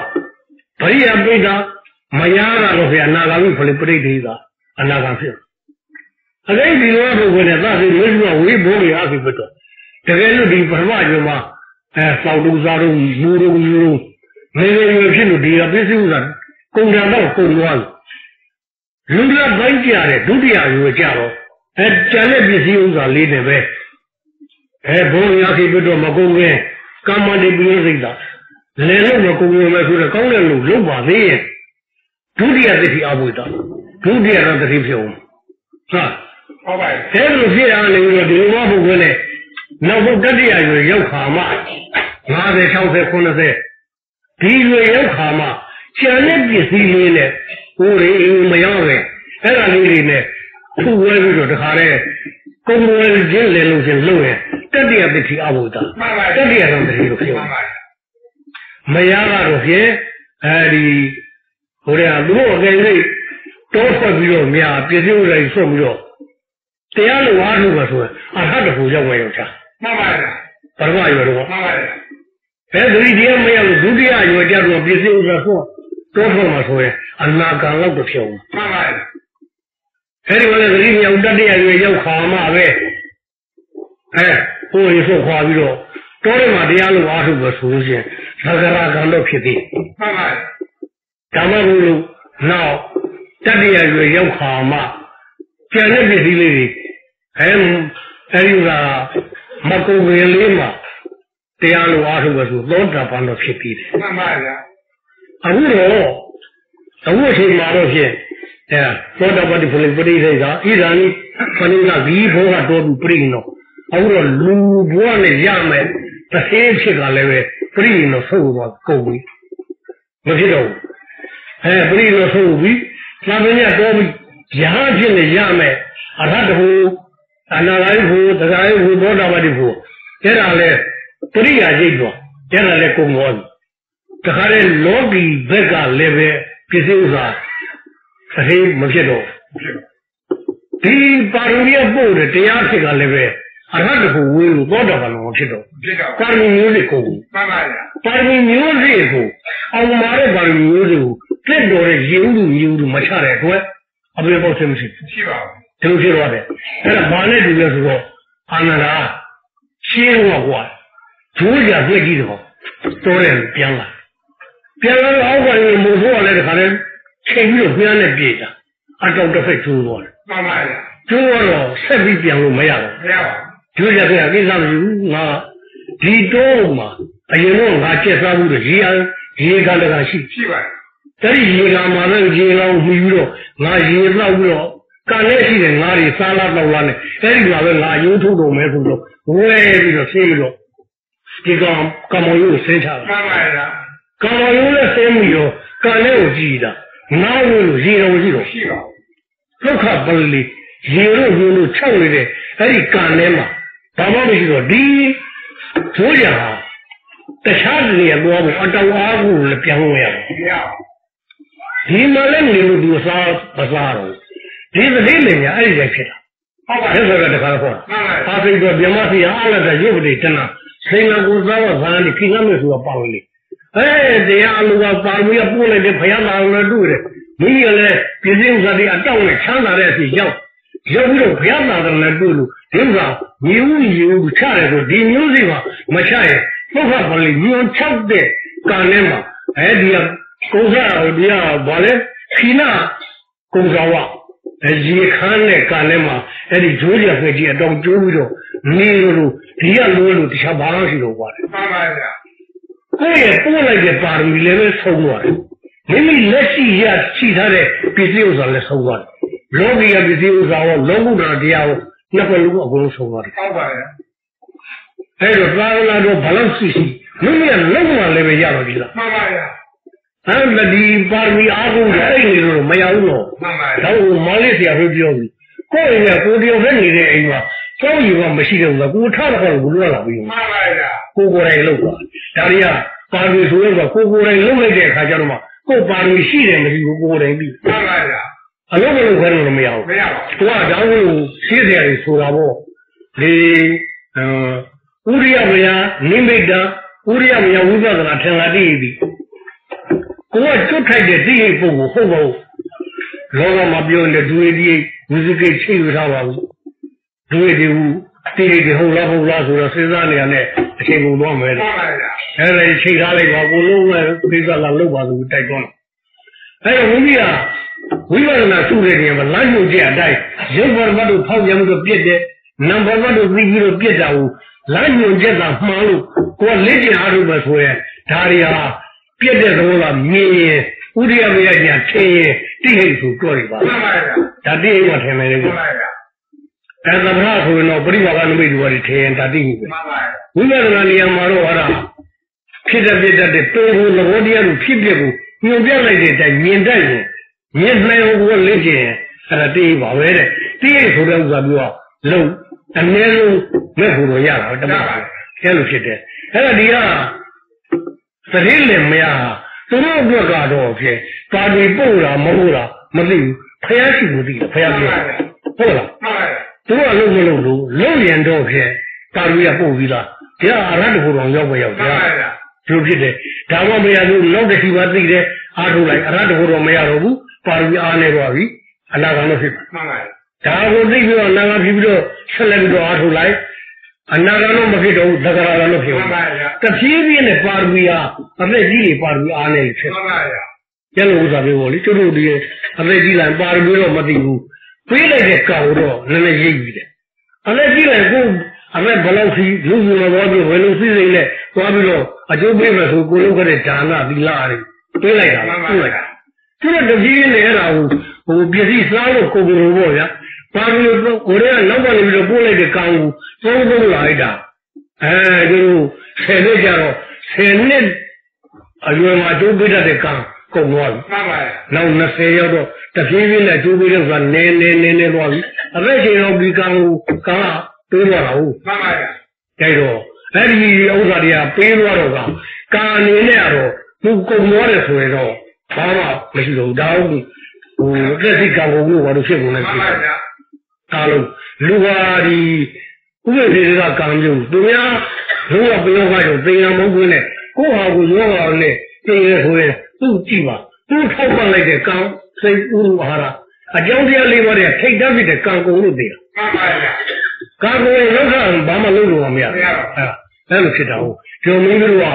ဗရိယပိဋကမယားကတော့ဗျာအနာဂါမိဖလေပရိသေသာအနာဂါဖြစ်အကိဒီလိုဘုရားနဲ့သာသိမေစုကဝိဘိုးရအဖြစ်တော့တကယ်လို့ဒီပထမကျမှာအဲစောက်တူစားတော့မူတော့မူတော့မေမေရဖြစ်လို့ဒီကပစ္စည်းဥစ္စာကုန်တယ်တော့ကုန်သွား ပြီလူကပိုင်းကြတယ်ဒုတိယယူကြတော့အဲကျန်တဲ့ပစ္စည်းဥစ္စာလေးတွေပဲအဲဘုရားခေပြတော့မကုန်ခင်ကာမတိပိယစိတ်သာလဲလို့မကုန်ရမယ်ဆိုတော့ကောင်းတယ်လို့လုပ်ပါသေးရဲ့ဒုတိယသတိအဘိဓါဒုတိယတော့သတိဖြစ်အောင်ဟာဟုတ်ပါအဲလိုဖြစ်ရနေပြီးတော့ဒီလိုမဟုတ်ဘဲနဲ့နောက်ဆုံးတတိယရွယ်ရောက်ခါမှ50 60 90ဒီရွယ်ရောက်ခါမှကျန်တဲ့ပစ္စည်းလေးနဲ့ ဟိုရေမရောက်ပဲအဲ့ဒါလေးတွေနဲ့ထူဝဲပြီးတော့တခါတည်းကုံဝဲခြင်းလည်းလို့ချင်းလုပ်ရင်တတိယသတိအဘိဓါမှန်ပါတတိယတော့သတိလို့ဖြစ်မှအောင်န်ပါမရကတော့ဖြင့်အဲဒီဟိုတဲ့သူတို့အကယ်၍တောဆက်ပြီးတော့မြာပြည့်စုံလိုက်ဆွတ်ပြီးတော့တရားလိုအားထုတ်ပါဆိုရင်အရဟတကိုရောက်ဝဲရောက်ချမှန်ပါပရမရွယ်တော့မှန်ပါဘယ်သူဒီတရားမရလို့ဒုတိယရွယ်ကြတော့ပြည့်စုံဆိုတော့ တောထုတ်မှာဆိုရင်အနာကံလောက်တော့ဖြစ်အောင်မှန်ပါအဲဒီကလည်းသတိမြောက်တတိယရွယ်ရောက်ခါမှပဲအဲဟိုရဆိုခွာပြီးတော့တောထဲမှာတရားလိုအားထုတ်ပါဆိုလို့ရှိရင်သဂရကံတော့ဖြစ်သေးမှန်ပါဓမ္မဘုလို့နောက်တတ္တရာရွယ်ရောက်ခါမှကျန်တဲ့ပစ္စည်းလေးတွေအဲအဲဒီကမကုံဝင်လေးမှာတရားလိုအားထုတ်ပဲဆိုသောတာပန်တော့ဖြစ်ပြီးတယ်မှန်ပါဗျာ အခုတော့အခုအချိန်မှာတော့ဖြင့်အဲသောတာပတိဖလိပရိသေကဣဒာနိဖဏိကဒီဘောကတော်သူပြိနောအခုတော့လူဘဝနဲ့ရမယ်တစ်သေးဖြစ်ကလည်းပဲပြိနောဆုပ်တော့ကုန်ပြီမဖြစ်တော့ဘူးအဲပြိနောဆုပ်ပြီးသာမညတော်ပြီးရဟန်းဖြစ်နေရမယ်အရဟတဟုအနာဂိဘုတရားယဘုသောတာပတိဘုအဲ့ဒါလဲပရိယာကျိတ်တော့အဲ့ဒါလဲကုန်သွားပြီ တခါလေလောကီဘက်ကလည်းပဲပစ္စည်းဥစ္စာအဟိမဖြစ်တော့ဒီပါရမီပို့တဲ့တရားဖြစ်ကလည်းပဲအရဟတကိုဝေးလို့သောတာပန်တော်ဖြစ်တော့ဖြစ်တော့ပါရမီမျိုးတွေကုန်ပြီမှန်ပါဗျာပါရမီမျိုးတွေကိုအောင်မာတဲ့ပါရမီမျိုးတွေကိုပြတ်တော်တဲ့ရေဥလူရေဥလူမချတဲ့အတွက်အပြေပေါက်ခြင်းမရှိဘူးရှိပါဘူးဒီလိုဖြစ်တော့တယ်အဲ့ဒါဘာနဲ့တူလဲဆိုတော့အာနန္ဒာရှင်းတော့ကွာဂျိုးကြပြည့်ကြည့်တော့တော်တယ်ပြန်လာ ပြန်လာတော့အောက်ကလည်းမို့ဆိုးရလဲတခါလဲချိန်ပြီးတော့ပြန်နဲ့ပြေးတာအတောက်တစ်ဖက်ကျိုးသွားတယ်မှန်ပါဗျာကျိုးတော့ဆက်ပြီးပြန်လို့မရတော့မရပါဘူးဘူးကျိုးကြပြကိစ္စမရှိဘူးငါဒီတော့မှာအရင်တော့ငါကျက်စားမှုတွေရေအားရေကလည်းကရှိရှိပါတယ်တတိရေကမှာလည်းရေလောင်းပြီးတော့ငါရေတော့ပြီးတော့ကလည်းရှိတယ်ငါတွေစားလာတော့လာနဲ့အဲ့ဒီမှာပဲငါရိုးထုတ်တော့မဲဆိုတော့ဝဲပြီးတော့ဆေးပြီးတော့ဒီကောင်ကမောယုကိုဆင်းချတာမှန်ပါဗျာ ကမောယုလည်းဆင်းပြီးတော့ကံလေးကိုကြည်တာနားလို့ရေတော်ရှိတော့ရှိပါဒုက္ခပလီရေလို့ရေလို့ခြောက်နေတဲ့အဲ့ဒီကံထဲမှာဘာမှမရှိတော့ဒီကျိုးကြဟာတခြားနေရာသွားဖို့အတော်အားကိုလည်းပြောင်းဝင်ရမှာဘူးဗျာဒီမှာလည်းနေလို့ဒီစားမစားတော့ဒီသတိလည်းညာအဲ့ဒီလည်းဖြစ်တာဟုတ်ပါအဲ့ဆိုတော့တခါတော့ဟောမှန်ပါအာသိတော့မြမစီအားလည်းတဲ့ရုပ်ပတိတနာစိန်ကကိုစားတော့ဇာတိခိငါမေဆိုတာပေါလေ အဲတရားအလူကပါမီကပို့လိုက်တဲ့ဘုရားတော်လည်းတွေ့တယ်မိကြီးကလည်းပြည့်စုံစားတဲ့အတောက်နဲ့ချမ်းသာတဲ့အစီရောက်ရောက်ပြီးတော့ဘုရားတော်လည်းတွေ့လို့ဒီဥစ္စာမြေဦးမြေဦးချတယ်ဆိုဒီမျိုးစိမှာမချရင်ပုခပလီညွန်ချောက်တဲ့ကံထဲမှာအဲဒီကကိုစားတော်ဒီကဘာလဲခိနာကုံတော်ဝရေခမ်းတဲ့ကံထဲမှာအဲ့ဒီဂျိုးရခွေကြီးအတောင်ကျိုးပြီးတော့နေလို့ဒီကလိုလို့တခြားဘာမှရှိတော့ပါတယ်မှန်ပါဗျာ ကိုယ့်ရဲ့ပို့လိုက်တဲ့ပါရမီလည်းပဲဆုံးသွားတယ်မိမိလက်ရှိရရှိထားတဲ့ပစ္စည်းဥစ္စာလည်းဆုံးသွားတယ်လောကီယပစ္စည်းဥစ္စာရောလောကုတ္တရာတရားရောနှစ်ခုလုံးအကုန်လုံးဆုံးသွားတယ်ဟုတ်ပါဗျာအဲ့တော့သာသနာတော်ဘလောက်ရှိရှိမိမိကလုံးဝလည်းပဲရပါပြီလားမှန်ပါဗျာအဲ့ဒါဒီပါရမီအားကုန်တယ်အဲ့ဒီလိုတော့မရဘူးတော့မှန်ပါဗျာတော့မောင်လေးဆရာပြောပြောပြီကိုယ့်အိမ်ကကိုယ်တယောက်နဲ့နေတဲ့အိမ်မှာ ကျောင်းယူကမရှိတော့ဘူးကိုထားတော့ကိုလွတ်လာပြီမှန်ပါဗျာကိုကိုယ်တိုင်လုပ်တာဒါတွေကပါရမီဆိုရင်ကကိုကိုယ်တိုင်လုပ်လိုက်တဲ့အခါကျတော့မှကိုယ်ပါရမီရှိတယ်မရှိဘူးကိုယ်တိုင်ပြီးမှန်ပါဗျာအလုပ်မလုပ်ခဲလို့မရဘူးမရပါသူကတောင်းလို့ရှိစရာတွေဆိုတာပေါ့ဒီဥရိယမယနိမိတ်တဥရိယမယဝိပဿနာထင်လာတည်ပြီကိုကကျွတ်ထိုက်တဲ့တိဟိပုံကိုဟုတ်ပါဘူးလောကမှာပြောနေတဲ့ဒူရီဒီဝိဇကိချိတ်ရထားပါဘူး ဒူရီဒီဟူတိဟိဒီဟုတ်လားဟုတ်လားဆိုတော့စဉ်းစားနေရတဲ့အချိန်ကုန်တော့မယ်မှန်ပါဗျာအဲ့ဒါချိန်ထားလိုက်ပါကိုလုံးမဲ့သိသလားလုပ်ပါသူတိုက်တွန်းအဲ့တော့ဝိမိကဝိပဿနာစုတဲ့နေရာမှာလမ်းညွှန်ချက်အတိုင်းရုပ်ဘာဝတ္ထုဖောက်ပြန်မှုတော့ပြည့်တယ်နံပါတ်ဝတ္ထုသိပြီးတော့ပြည့်တာကိုလမ်းညွှန်ချက်ကမှန်လို့ကိုယ်လက်ကျင်အားထုတ်မယ်ဆိုရင်ဒါတွေဟာပြည့်တဲ့သဘောကမြင်ရင်ဥဒိယမယညာထင်ရင်တိဟိတ်ဆိုပြောရပါမှန်ပါဗျာဒါတိဟိတ်မှထင်မယ်လေမှန်ပါဗျာ အဲသမထဆိုရင်တော့ပရိပါကနမိတ်တွေထင်ရင်ဒါတိဟိတ်ပဲမှန်ပါဗျာဝိပဿနာနေရာမှာတော့ဟာဖြစ်တဲ့ပြတဲ့တဲ့တိုးကိုသဘောတရားကိုဖြစ်ပြကိုညွန်ပြလိုက်တဲ့အတိုင်းမြင်တတ်ရင်မြင်နိုင်အောင်ကိုလေ့ကျင့်ရင်အဲ့ဒါတေးပါပဲတဲ့တေးဆိုတဲ့ဥစ္စာမျိုးကလုံအနည်းဆုံးမဲ့ဖို့တော့ရတာတမန်ကျဲလို့ဖြစ်တယ်အဲ့ဒါဒီကသတိလည်းမရသူတို့အတွက်ကတော့ဖြစ်ပါတီပို့တာမဟုတ်လားမသိဘူးဖယားရှိမှုသိတယ်ဖယားပြောဟုတ်လားမှန်ပါဗျာ သူကလုံးမလုံးလို့လုံးရင်တော့ဖြစ်ပါရီကပို့ပြီးသားဒီကအရဟတဘုံရောက်ပဲရောက်မှန်တာပါဗျာသူဖြစ်တယ်ဒါမှမရဘူးနောက်တစ်ခုမှသိတယ်အားထုတ်လိုက်အရဟတဘုံမရတော့ဘူးပါရီအားနေတော့ပြီအနာဂတ်လို့ဖြစ်မှန်ပါဗျာဒါကိုသိပြီးတော့အနာဂတ်ဖြစ်ပြီးတော့ဆက်လက်ပြီးတော့အားထုတ်လိုက်အနာဂတ်လို့မဖြစ်တော့ဘူးသက္ကရာကလို့ဖြစ်မှန်ပါဗျာတဖြည်းဖြည်းနဲ့ပါရီကအသက်ကြီးတွေပါရီအားနေဖြစ်မှန်ပါဗျာကျလို့ဥစ္စာမျိုးပေါ့လေကျတို့ဒီအသက်ကြီးလိုက်ပါရီတော့မသိဘူး ပြေးလိုက်တဲ့ကောင်တော့နည်းနည်းရိပ်ပြီးတယ်အလက်ကြီးလိုက်ကိုအမေဘလောက်စီလူလူတော်တော်ပြီးဝယ်လို့စီစိမ့်နဲ့သွားပြီးတော့အကျိုးပေးမယ်ဆိုကိုလုံးခဲ့တဲ့ဒါနသီလတွေပေးလိုက်တာမှန်ပါပြုတ်လိုက်ဗျာတာသူတို့တကြီးနဲ့အဲ့ဒါကိုဟိုပစ္စည်းစားလို့ကိုယ်ကိုယ်ပေါ့ဗျာပါလို့ကိုရဲကနောက်ကနေပြီးတော့ပို့လိုက်တဲ့ကောင်ကိုသုံးသုံးလာလိုက်တာအဲဒီလိုဆယ်နှစ်ကြတော့ဆယ်နှစ်အရွယ်မှာအကျိုးပေးတတ်တဲ့ကောင် ကုန်သွားပြီမှန်ပါဗျာနောက်20ရောက်တော့တဖြည်းဖြည်းနဲ့အကျိုးပေးတဲ့ဆိုတာနည်းနည်းနည်းနည်းသွားပြီအသက်ရှင်တော့ဒီကံကိုကံကပေးသွားတာဟုတ်မှန်ပါဗျာကြိုက်တော့အဲ့ဒီဥစ္စာတွေကပေးသွားတော့ကကံအနေနဲ့ကတော့သူကုန်သွားတယ်ဆိုရင်တော့ဘာမှမရှိတော့ဘူးဒါဟုတ်ဟိုသက်စိတ်ကံကုန်လို့ဘာလို့ဖြစ်ကုန်လဲမှန်ဖြစ်ပါဗျာကားလို့လူဟာဒီဥပ္ပေတွေကကံပြုတ်သူများလူကပြောကြတော့သိညာမဟုတ်ဘူးနဲ့ကိုယ့်ဟာကိုယ်ရောပါနဲ့သိရဆိုရင် သူ့ကြည့်ပါသူ့ထောက်ပံ့လိုက်တဲ့ကံစိတ်ဥရဟာရအကြောင်းတရားလေးပါးတဲ့ထိတ်တတ်ဖြစ်တဲ့ကံကုန်လို့သိတာမှန်ပါဗျာကာကိုယ်လောက်တာဘာမှလုပ်လို့မရမဘူးရအဲ့ပါဒါအဲ့လိုဖြစ်တာဟုတ်ကျော်မင်းတို့က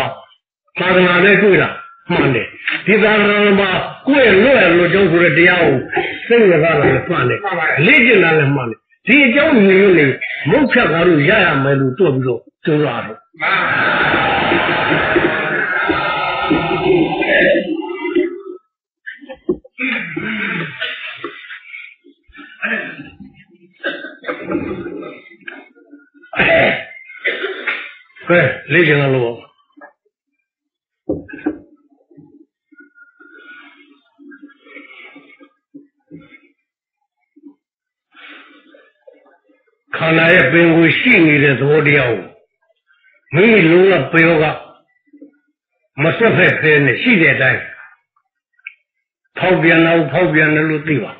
သာသနာနဲ့တွေ့တာမှန်တယ်ဒီသာသနာမှာကိုယ့်ရဲ့လွတ်ရလို့ကြောင်းဆိုတဲ့တရားကိုစိတ်ရတာလည်းမှန်တယ်လေ့ကျင့်တာလည်းမှန်တယ်ဒီအကြောင်းမျိုးလေးမုတ်ဖြတ်ကားလို့ရရမယ်လို့တွက်ပြီးတော့ကြိုးစားတယ်မှန်ပါ ကဲကဲလေ့ကျင့်လို့ခန္ဓာရဲ့ပင်ကိုရှိနေတဲ့သဘောတရားကိုမိမိလုံးကပယောက မဆွတ်ဖက်ဖဲနဲ့ရှိတဲ့အတိုင်းဖောက်ပြန်တော့ဖောက်ပြန်တယ်လို့သိပါ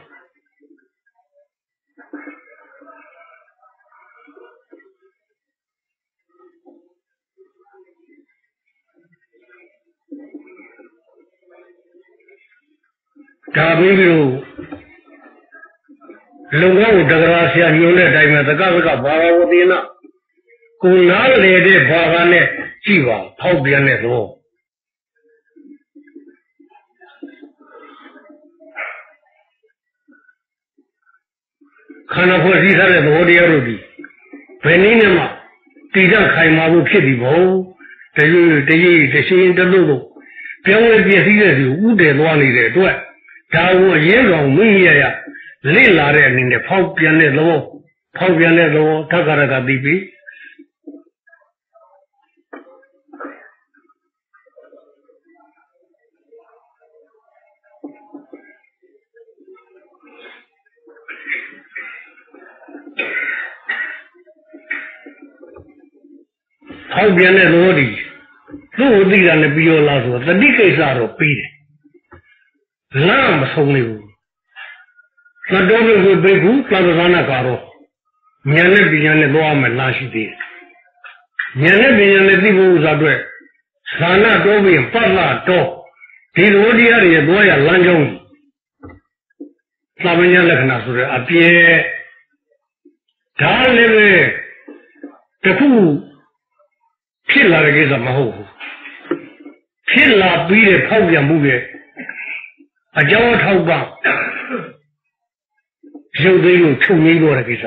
ဒါပြီးပြီးတော့လုံကောင်းကိုတက္ကရာဆရာညွှန်တဲ့အတိုင်းပဲသကသကဘာဝဝတိနာကိုနားလေတဲ့ဘာသာနဲ့ကြည့်ပါဖောက်ပြန်တဲ့သဘော ခန္ဓာဖွဲ့စည်းထားတဲ့သဘောတရားတို့ဒီဘယ်နည်းနဲ့မှတည်တံ့ခိုင်မာဖို့ဖြစ်ပြီဘုံတရွေတရွေတရှိန်တလို့လို့ပြောင်းလဲပြည့်စည်တဲ့စီဥတည်သွားနေတဲ့အတွက်ဒါကိုအရင်ကောင်မင်းရရလေ့လာတဲ့အနေနဲ့ဖောက်ပြန်တဲ့သဘောဖောက်ပြန်တဲ့သဘောထက္ကရကသိပြီ ဖောက်ပြန်တဲ့သဘောဒီသူ့ကိုသိတာနဲ့ပြီးရောလားဆိုတော့တတိကိစ္စတော့ပြီးတယ်လမ်းမဆုံးနေဘူးသတ္တောဘိကုဘိက္ခုသဗ္ဗသနာကာရောဉာဏ်နဲ့ပညာနဲ့သွားမယ်လားရှိသေးတယ်ဉာဏ်နဲ့ပညာနဲ့သိဖို့ဥစ္စာအတွက်ဇာနာတော်ပြီးပတ်လာတော့ဒီလိုတရားတွေသွားရလမ်းကြောင်းသာမညလက္ခဏာဆိုတဲ့အပြည့်ဒါလည်းပဲတခု ဖြစ်လာတဲ့ကိစ္စမဟုတ်ဘူးဖြစ်လာပြီးတဲ့ဖောက်ပြန်မှုရဲ့အကြောင်းထောက်ကရုပ်သိမ်းကိုချုပ်ငိမ့်တော့တဲ့ကိစ္စ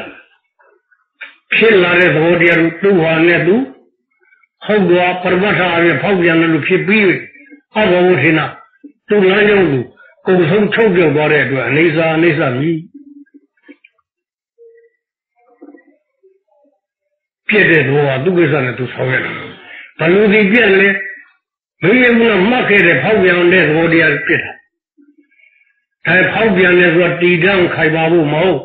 ဖြစ်လာတဲ့သဘောတရားကိုသူ့ဟာနဲ့သူဟုတ်တော့ပရမတ္ထအပြင်ဖောက်ပြန်တယ်လို့ဖြစ်ပြီးအဘဝထေနသူ့လမ်းကြောင်းကိုကုံဆုံးချုပ်ပြောက်သွားတဲ့အတွက်အနေစာအနေစာမြည်ပြည့်တဲ့ဘောကသူ့ကိစ္စနဲ့သူဆောင်ရတယ် ဘလို့ဒီပြည့်လဲမင်းရဲ့ကမှတ်ခဲ့တဲ့ဖောက်ပြန်တဲ့သဘောတရားပြည့်တာအဲဖောက်ပြန်တယ်ဆိုတာတည်တံ့ခိုင်ပါဖို့မဟုတ်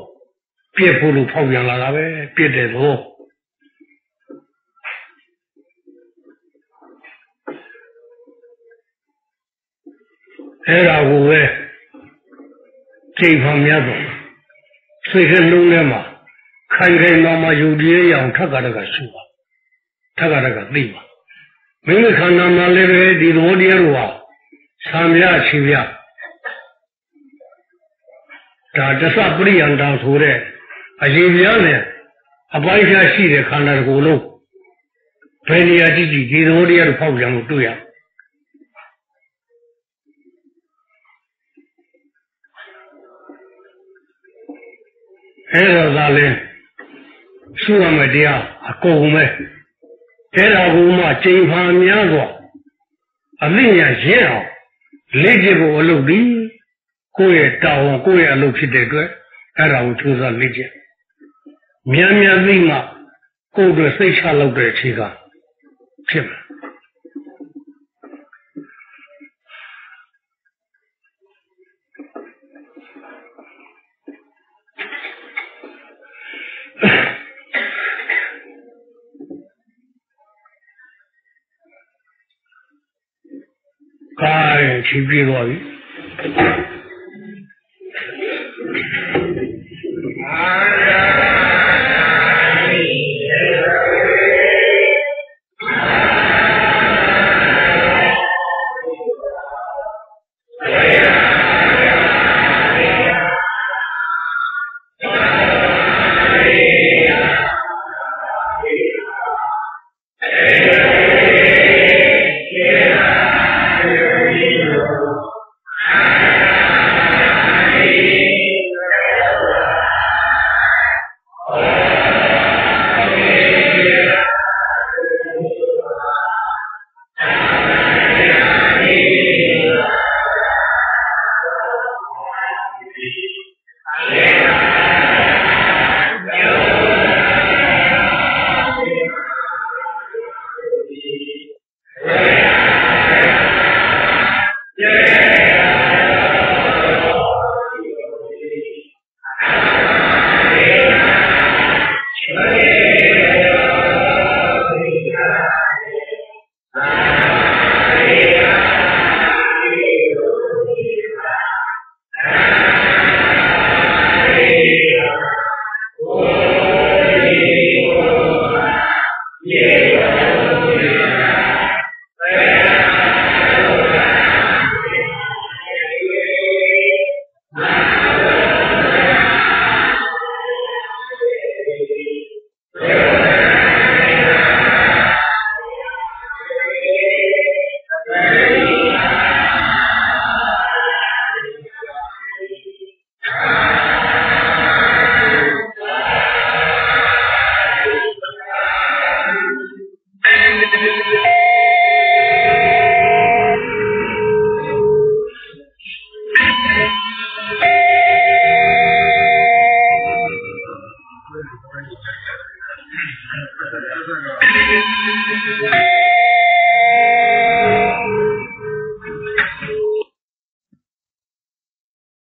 ပြည့်ဖို့လို့ဖောက်ပြန်လာတာပဲပြည့်တယ်လို့အဲ့ဒါကိုပဲချိန်ဖန်များတော့စိတ်ကလုံးထဲမှာခိုင်ခိုင်မာမာယူတည်ရအောင်ထက်ကတကရှုပါထက်ကတကသိပါ မိမိခန္ဓာမှာလည်းပဲဒီသဘောတရားတို့ဟာဆံပြချီပြဒါတသပရိယန္တာဆိုတဲ့အရေးပြားနဲ့အပိုင်းခြားရှိတဲ့ခန္ဓာတစ်ခုလုံးဘယ်နေရာကြည့်ကြည့်ဒီသဘောတရားကိုဖောက်ပြန်လို့တွေ့ရအဲ့တော့သာလဲရှုရမယ်တရားအကုန်ပဲ အဲ့ဒါကိုမှချိန်ဖန်များစွာအသိဉာဏ်ရင့်အောင်လေ့ကျင့်ဖို့အလုပ်ပြီးကိုယ့်ရဲ့တာဝန်ကိုယ့်ရဲ့အလုပ်ဖြစ်တဲ့အတွက်အဲ့ဒါကိုကြိုးစားလေ့ကျင့်မြန်မြန်သိမှကိုယ့်အတွက်စိတ်ချလောက်တဲ့အခြေခံဖြစ်မ ကားတယ်ချီပြေသွားပြီအာ